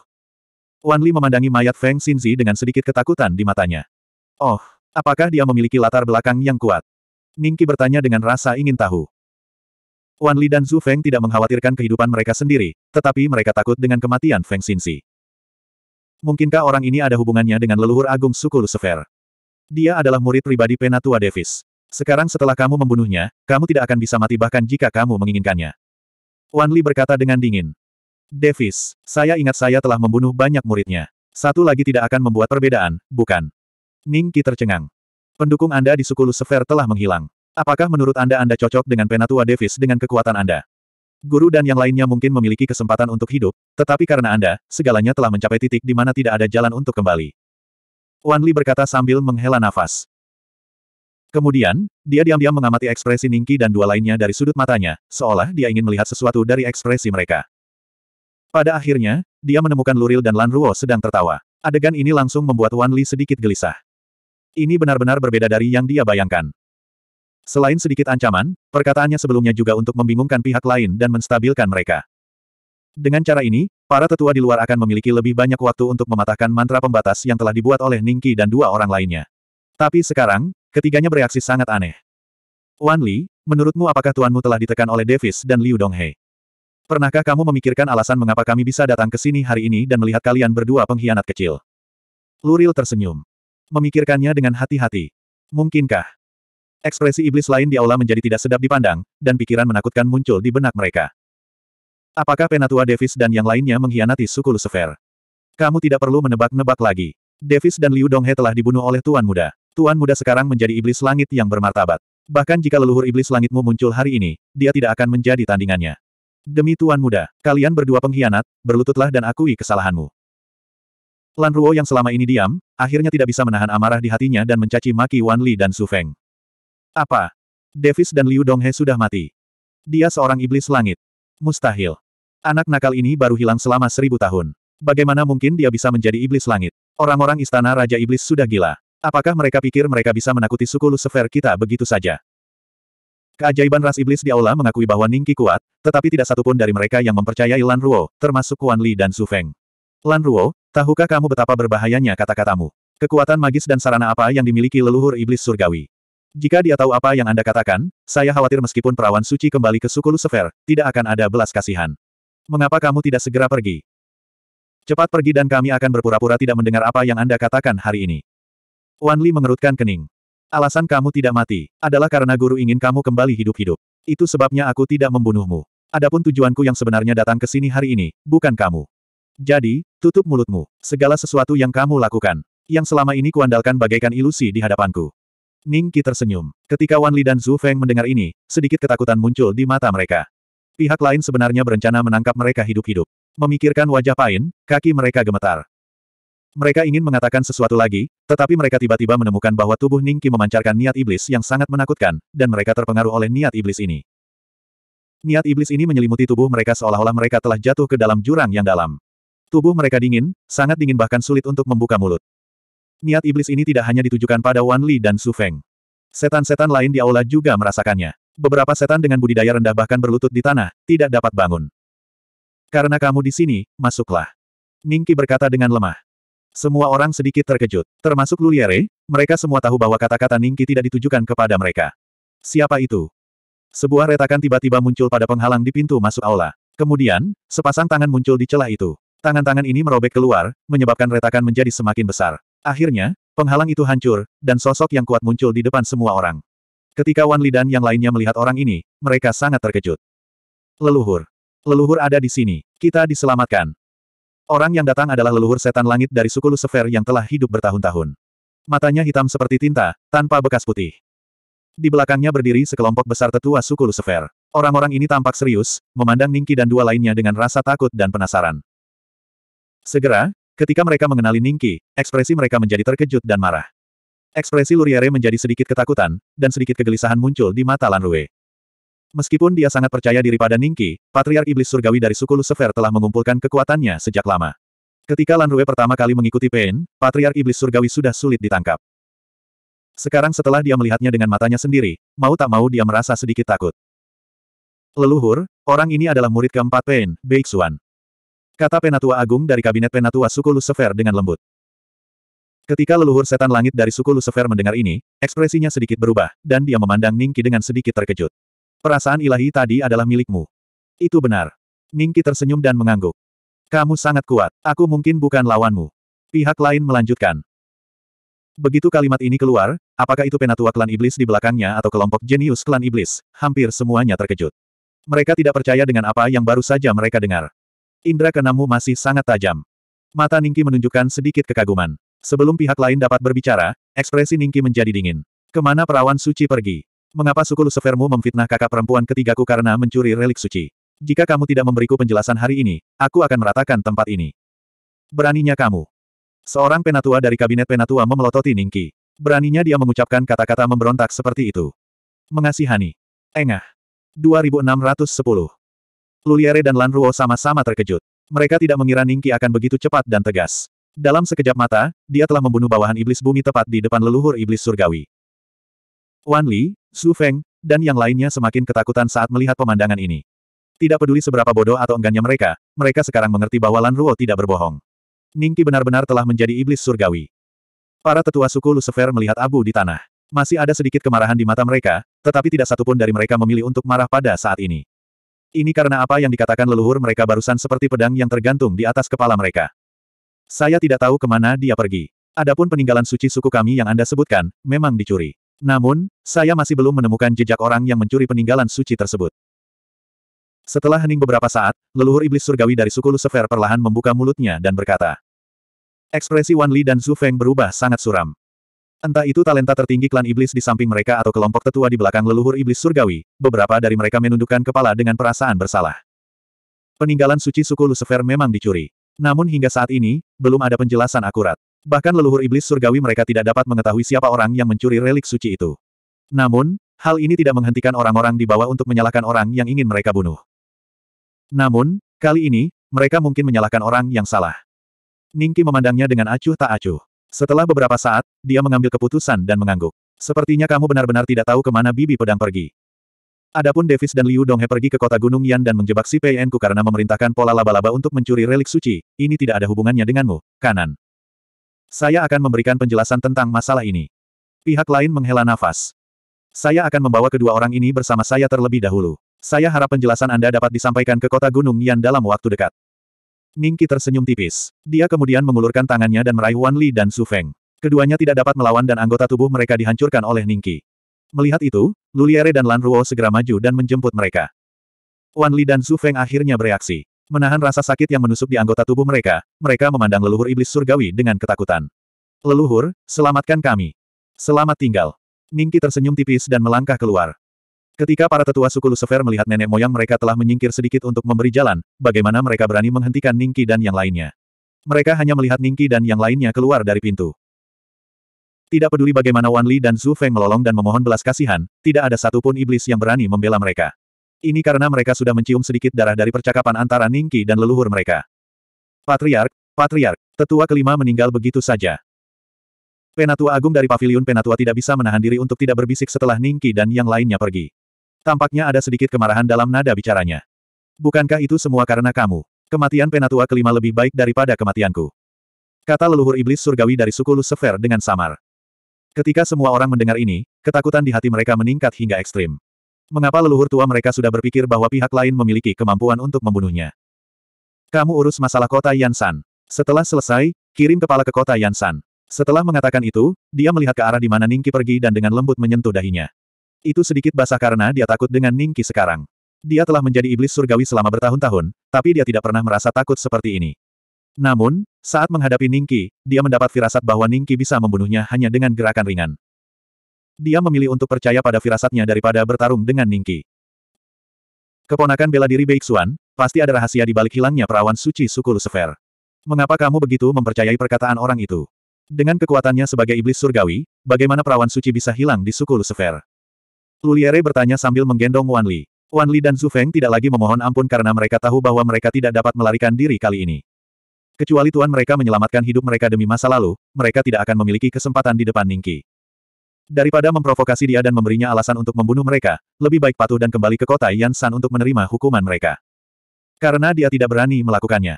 Wan Li memandangi mayat Feng Xinzi dengan sedikit ketakutan di matanya. Oh, Apakah dia memiliki latar belakang yang kuat? Ningki bertanya dengan rasa ingin tahu. Wan Li dan Zhu Feng tidak mengkhawatirkan kehidupan mereka sendiri, tetapi mereka takut dengan kematian Feng Xinxi. Mungkinkah orang ini ada hubungannya dengan leluhur agung suku Lucifer? Dia adalah murid pribadi Penatua Davis. Sekarang setelah kamu membunuhnya, kamu tidak akan bisa mati bahkan jika kamu menginginkannya. Wan Li berkata dengan dingin. Davis, saya ingat saya telah membunuh banyak muridnya. Satu lagi tidak akan membuat perbedaan, bukan? Ning Qi tercengang. Pendukung Anda di suku Lucifer telah menghilang. Apakah menurut Anda Anda cocok dengan Penatua Davis dengan kekuatan Anda? Guru dan yang lainnya mungkin memiliki kesempatan untuk hidup, tetapi karena Anda, segalanya telah mencapai titik di mana tidak ada jalan untuk kembali. Wan Li berkata sambil menghela nafas. Kemudian, dia diam-diam mengamati ekspresi Ningki dan dua lainnya dari sudut matanya, seolah dia ingin melihat sesuatu dari ekspresi mereka. Pada akhirnya, dia menemukan Luril dan Lan Ruo sedang tertawa. Adegan ini langsung membuat Wan Li sedikit gelisah. Ini benar-benar berbeda dari yang dia bayangkan. Selain sedikit ancaman, perkataannya sebelumnya juga untuk membingungkan pihak lain dan menstabilkan mereka. Dengan cara ini, para tetua di luar akan memiliki lebih banyak waktu untuk mematahkan mantra pembatas yang telah dibuat oleh Ningki dan dua orang lainnya. Tapi sekarang, ketiganya bereaksi sangat aneh. Wan Li, menurutmu apakah tuanmu telah ditekan oleh Davis dan Liu Donghe? Pernahkah kamu memikirkan alasan mengapa kami bisa datang ke sini hari ini dan melihat kalian berdua pengkhianat kecil? Luril tersenyum. Memikirkannya dengan hati-hati. Mungkinkah? Ekspresi iblis lain di aula menjadi tidak sedap dipandang, dan pikiran menakutkan muncul di benak mereka. Apakah Penatua Davis dan yang lainnya mengkhianati suku Lucifer? Kamu tidak perlu menebak-nebak lagi. Davis dan Liu Donghe telah dibunuh oleh Tuan Muda. Tuan Muda sekarang menjadi iblis langit yang bermartabat. Bahkan jika leluhur iblis langitmu muncul hari ini, dia tidak akan menjadi tandingannya. Demi Tuan Muda, kalian berdua pengkhianat, berlututlah dan akui kesalahanmu. Lan Ruo yang selama ini diam, akhirnya tidak bisa menahan amarah di hatinya dan mencaci maki Wan Li dan Su Feng. Apa? Davis dan Liu Donghe sudah mati. Dia seorang iblis langit. Mustahil. Anak nakal ini baru hilang selama seribu tahun. Bagaimana mungkin dia bisa menjadi iblis langit? Orang-orang istana Raja Iblis sudah gila. Apakah mereka pikir mereka bisa menakuti suku Lucifer kita begitu saja? Keajaiban ras iblis di aula mengakui bahwa Ningki kuat, tetapi tidak satupun dari mereka yang mempercayai Lan Ruo, termasuk Wan Li dan Su Feng. Lan Ruo, Tahukah kamu betapa berbahayanya kata-katamu? Kekuatan magis dan sarana apa yang dimiliki leluhur iblis surgawi? Jika dia tahu apa yang Anda katakan, saya khawatir meskipun perawan suci kembali ke suku Lucifer, tidak akan ada belas kasihan. Mengapa kamu tidak segera pergi? Cepat pergi dan kami akan berpura-pura tidak mendengar apa yang Anda katakan hari ini. Wan Li mengerutkan kening. Alasan kamu tidak mati, adalah karena guru ingin kamu kembali hidup-hidup. Itu sebabnya aku tidak membunuhmu. Adapun tujuanku yang sebenarnya datang ke sini hari ini, bukan kamu. Jadi, tutup mulutmu. Segala sesuatu yang kamu lakukan. Yang selama ini kuandalkan bagaikan ilusi di hadapanku. Ning Qi tersenyum. Ketika Wan Li dan Zhu Feng mendengar ini, sedikit ketakutan muncul di mata mereka. Pihak lain sebenarnya berencana menangkap mereka hidup-hidup. Memikirkan wajah Pain, kaki mereka gemetar. Mereka ingin mengatakan sesuatu lagi, tetapi mereka tiba-tiba menemukan bahwa tubuh Ning Qi memancarkan niat iblis yang sangat menakutkan, dan mereka terpengaruh oleh niat iblis ini. Niat iblis ini menyelimuti tubuh mereka seolah-olah mereka telah jatuh ke dalam jurang yang dalam. Tubuh mereka dingin, sangat dingin bahkan sulit untuk membuka mulut. Niat iblis ini tidak hanya ditujukan pada Wan Li dan Su Feng. Setan-setan lain di aula juga merasakannya. Beberapa setan dengan budidaya rendah bahkan berlutut di tanah, tidak dapat bangun. Karena kamu di sini, masuklah. Ningki berkata dengan lemah. Semua orang sedikit terkejut, termasuk Luliere, mereka semua tahu bahwa kata-kata Ningki tidak ditujukan kepada mereka. Siapa itu? Sebuah retakan tiba-tiba muncul pada penghalang di pintu masuk aula. Kemudian, sepasang tangan muncul di celah itu. Tangan-tangan ini merobek keluar, menyebabkan retakan menjadi semakin besar. Akhirnya, penghalang itu hancur, dan sosok yang kuat muncul di depan semua orang. Ketika Wan Li dan yang lainnya melihat orang ini, mereka sangat terkejut. Leluhur. Leluhur ada di sini. Kita diselamatkan. Orang yang datang adalah leluhur setan langit dari suku Lucifer yang telah hidup bertahun-tahun. Matanya hitam seperti tinta, tanpa bekas putih. Di belakangnya berdiri sekelompok besar tetua suku Lucifer. Orang-orang ini tampak serius, memandang Ningki dan dua lainnya dengan rasa takut dan penasaran. Segera, Ketika mereka mengenali Ningki, ekspresi mereka menjadi terkejut dan marah. Ekspresi Luriere menjadi sedikit ketakutan, dan sedikit kegelisahan muncul di mata Lan Rue. Meskipun dia sangat percaya diri pada Ningki, Patriark Iblis Surgawi dari suku Lucifer telah mengumpulkan kekuatannya sejak lama. Ketika Lan Rue pertama kali mengikuti Pain, Patriark Iblis Surgawi sudah sulit ditangkap. Sekarang setelah dia melihatnya dengan matanya sendiri, mau tak mau dia merasa sedikit takut. Leluhur, orang ini adalah murid keempat Pain, Beixuan. Kata Penatua Agung dari Kabinet Penatua suku Lucifer dengan lembut. Ketika leluhur setan langit dari suku Lucifer mendengar ini, ekspresinya sedikit berubah, dan dia memandang Ningki dengan sedikit terkejut. Perasaan ilahi tadi adalah milikmu. Itu benar. Ningki tersenyum dan mengangguk. Kamu sangat kuat, aku mungkin bukan lawanmu. Pihak lain melanjutkan. Begitu kalimat ini keluar, apakah itu penatua klan iblis di belakangnya atau kelompok jenius klan iblis, hampir semuanya terkejut. Mereka tidak percaya dengan apa yang baru saja mereka dengar. Indra keenammu masih sangat tajam. Mata Ningki menunjukkan sedikit kekaguman. Sebelum pihak lain dapat berbicara, ekspresi Ningki menjadi dingin. Ke mana perawan suci pergi? Mengapa suku Lucifermu memfitnah kakak perempuan ketigaku karena mencuri relik suci? Jika kamu tidak memberiku penjelasan hari ini, aku akan meratakan tempat ini. Beraninya kamu. Seorang penatua dari kabinet penatua memelototi Ningki. Beraninya dia mengucapkan kata-kata memberontak seperti itu. Mengasihani. Engah. 2610. Luliere dan Lan Ruo sama-sama terkejut. Mereka tidak mengira Ningki akan begitu cepat dan tegas. Dalam sekejap mata, dia telah membunuh bawahan iblis bumi tepat di depan leluhur iblis surgawi. Wan Li, Su Feng, dan yang lainnya semakin ketakutan saat melihat pemandangan ini. Tidak peduli seberapa bodoh atau enggannya mereka, mereka sekarang mengerti bahwa Lan Ruo tidak berbohong. Ningki benar-benar telah menjadi iblis surgawi. Para tetua suku Lucifer melihat abu di tanah. Masih ada sedikit kemarahan di mata mereka, tetapi tidak satupun dari mereka memilih untuk marah pada saat ini. Ini karena apa yang dikatakan leluhur mereka barusan seperti pedang yang tergantung di atas kepala mereka. Saya tidak tahu ke mana dia pergi. Adapun peninggalan suci suku kami yang Anda sebutkan, memang dicuri. Namun, saya masih belum menemukan jejak orang yang mencuri peninggalan suci tersebut. Setelah hening beberapa saat, leluhur iblis surgawi dari suku Lucifer perlahan membuka mulutnya dan berkata. Ekspresi Wan Li dan Zhu Feng berubah sangat suram. Entah itu talenta tertinggi klan iblis di samping mereka atau kelompok tetua di belakang leluhur iblis surgawi, beberapa dari mereka menundukkan kepala dengan perasaan bersalah. Peninggalan suci suku Lucifer memang dicuri. Namun hingga saat ini, belum ada penjelasan akurat. Bahkan leluhur iblis surgawi mereka tidak dapat mengetahui siapa orang yang mencuri relik suci itu. Namun, hal ini tidak menghentikan orang-orang di bawah untuk menyalahkan orang yang ingin mereka bunuh. Namun, kali ini, mereka mungkin menyalahkan orang yang salah. Ningki memandangnya dengan acuh tak acuh. Setelah beberapa saat, dia mengambil keputusan dan mengangguk. Sepertinya kamu benar-benar tidak tahu ke mana bibi pedang pergi. Adapun Davis dan Liu Donghe pergi ke kota Gunung Yan dan menjebak si PN ku karena memerintahkan pola laba-laba untuk mencuri relik suci, ini tidak ada hubungannya denganmu, kanan. Saya akan memberikan penjelasan tentang masalah ini. Pihak lain menghela nafas. Saya akan membawa kedua orang ini bersama saya terlebih dahulu. Saya harap penjelasan Anda dapat disampaikan ke kota Gunung Yan dalam waktu dekat. Ningki tersenyum tipis. Dia kemudian mengulurkan tangannya dan meraih Wan Li dan Su Feng. Keduanya tidak dapat melawan dan anggota tubuh mereka dihancurkan oleh Ningki. Melihat itu, Luliere dan Lan Ruo segera maju dan menjemput mereka. Wan Li dan Su Feng akhirnya bereaksi. Menahan rasa sakit yang menusuk di anggota tubuh mereka, mereka memandang leluhur iblis surgawi dengan ketakutan. Leluhur, selamatkan kami. Selamat tinggal. Ningki tersenyum tipis dan melangkah keluar. Ketika para tetua suku Lucifer melihat nenek moyang mereka telah menyingkir sedikit untuk memberi jalan, bagaimana mereka berani menghentikan Ningki dan yang lainnya. Mereka hanya melihat Ningki dan yang lainnya keluar dari pintu. Tidak peduli bagaimana Wan Li dan Zhu Feng melolong dan memohon belas kasihan, tidak ada satupun iblis yang berani membela mereka. Ini karena mereka sudah mencium sedikit darah dari percakapan antara Ningki dan leluhur mereka. Patriark, Patriark, tetua kelima meninggal begitu saja. Penatua Agung dari Paviliun Penatua tidak bisa menahan diri untuk tidak berbisik setelah Ningki dan yang lainnya pergi. Tampaknya ada sedikit kemarahan dalam nada bicaranya. Bukankah itu semua karena kamu? Kematian penatua kelima lebih baik daripada kematianku. Kata leluhur iblis surgawi dari suku Lucifer dengan samar. Ketika semua orang mendengar ini, ketakutan di hati mereka meningkat hingga ekstrim. Mengapa leluhur tua mereka sudah berpikir bahwa pihak lain memiliki kemampuan untuk membunuhnya? Kamu urus masalah kota Yansan. Setelah selesai, kirim kepala ke kota Yansan. Setelah mengatakan itu, dia melihat ke arah di mana Ningki pergi dan dengan lembut menyentuh dahinya. Itu sedikit basah karena dia takut dengan Ningki sekarang. Dia telah menjadi iblis surgawi selama bertahun-tahun, tapi dia tidak pernah merasa takut seperti ini. Namun, saat menghadapi Ningki, dia mendapat firasat bahwa Ningki bisa membunuhnya hanya dengan gerakan ringan. Dia memilih untuk percaya pada firasatnya daripada bertarung dengan Ningki. Keponakan bela diri Beixuan, pasti ada rahasia di balik hilangnya perawan suci suku Lucifer. Mengapa kamu begitu mempercayai perkataan orang itu? Dengan kekuatannya sebagai iblis surgawi, bagaimana perawan suci bisa hilang di suku Lucifer? Luliere bertanya sambil menggendong Wan Li. Wan Li dan Zhu Feng tidak lagi memohon ampun karena mereka tahu bahwa mereka tidak dapat melarikan diri kali ini. Kecuali Tuan mereka menyelamatkan hidup mereka demi masa lalu, mereka tidak akan memiliki kesempatan di depan Ningki. Daripada memprovokasi dia dan memberinya alasan untuk membunuh mereka, lebih baik patuh dan kembali ke kota Yan San untuk menerima hukuman mereka. Karena dia tidak berani melakukannya.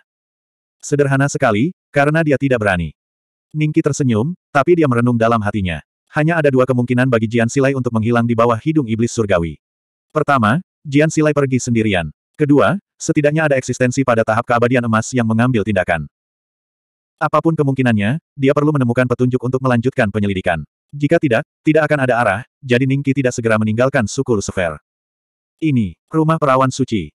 Sederhana sekali, karena dia tidak berani. Ningki tersenyum, tapi dia merenung dalam hatinya. Hanya ada dua kemungkinan bagi Jian Silai untuk menghilang di bawah hidung iblis surgawi. Pertama, Jian Silai pergi sendirian. Kedua, setidaknya ada eksistensi pada tahap keabadian emas yang mengambil tindakan. Apa pun kemungkinannya, dia perlu menemukan petunjuk untuk melanjutkan penyelidikan. Jika tidak, tidak akan ada arah, jadi Ningki tidak segera meninggalkan suku Lucifer. Ini, rumah perawan suci.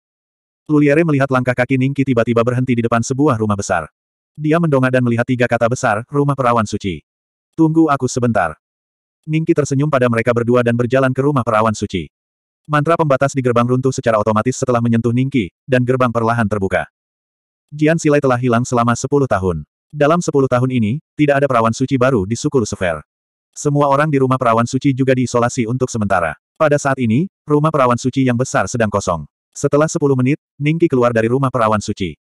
Luliere melihat langkah kaki Ningki tiba-tiba berhenti di depan sebuah rumah besar. Dia mendongak dan melihat tiga kata besar, rumah perawan suci. Tunggu aku sebentar. Ningki tersenyum pada mereka berdua dan berjalan ke rumah perawan suci. Mantra pembatas di gerbang runtuh secara otomatis setelah menyentuh Ningki, dan gerbang perlahan terbuka. Jian Silai telah hilang selama 10 tahun. Dalam 10 tahun ini, tidak ada perawan suci baru di suku Lucifer. Semua orang di rumah perawan suci juga diisolasi untuk sementara. Pada saat ini, rumah perawan suci yang besar sedang kosong. Setelah 10 menit, Ningki keluar dari rumah perawan suci.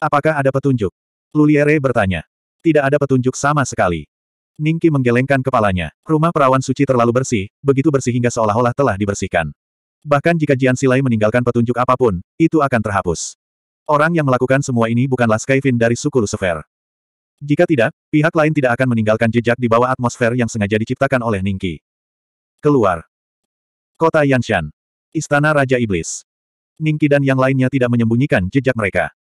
Apakah ada petunjuk? Luliere bertanya. Tidak ada petunjuk sama sekali. Ningki menggelengkan kepalanya. Rumah perawan suci terlalu bersih, begitu bersih hingga seolah-olah telah dibersihkan. Bahkan jika Jian Silai meninggalkan petunjuk apa pun, itu akan terhapus. Orang yang melakukan semua ini bukanlah Skyfin dari suku Lucifer. Jika tidak, pihak lain tidak akan meninggalkan jejak di bawah atmosfer yang sengaja diciptakan oleh Ningki. Keluar. Kota Yanshan. Istana Raja Iblis. Ningki dan yang lainnya tidak menyembunyikan jejak mereka.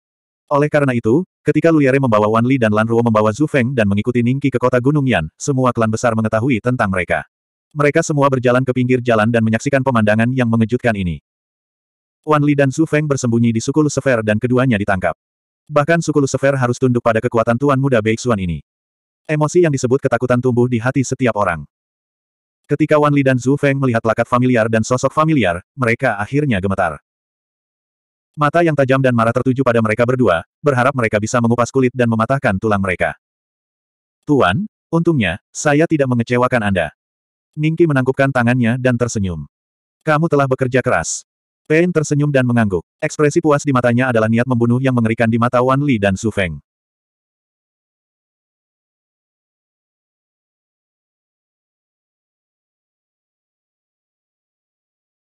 Oleh karena itu, ketika Luyere membawa Wan Li dan Lan Ruo membawa Zhu Feng dan mengikuti Ningqi ke kota Gunung Yan, semua klan besar mengetahui tentang mereka. Mereka semua berjalan ke pinggir jalan dan menyaksikan pemandangan yang mengejutkan ini. Wan Li dan Zhu Feng bersembunyi di suku Lucifer dan keduanya ditangkap. Bahkan suku Lucifer harus tunduk pada kekuatan Tuan Muda Beixuan ini. Emosi yang disebut ketakutan tumbuh di hati setiap orang. Ketika Wan Li dan Zhu Feng melihat lakat familiar dan sosok familiar, mereka akhirnya gemetar. Mata yang tajam dan marah tertuju pada mereka berdua, berharap mereka bisa mengupas kulit dan mematahkan tulang mereka. Tuan, untungnya, saya tidak mengecewakan Anda. Ningki menangkupkan tangannya dan tersenyum. Kamu telah bekerja keras. Pain tersenyum dan mengangguk. Ekspresi puas di matanya adalah niat membunuh yang mengerikan di mata Wan Li dan Su Feng.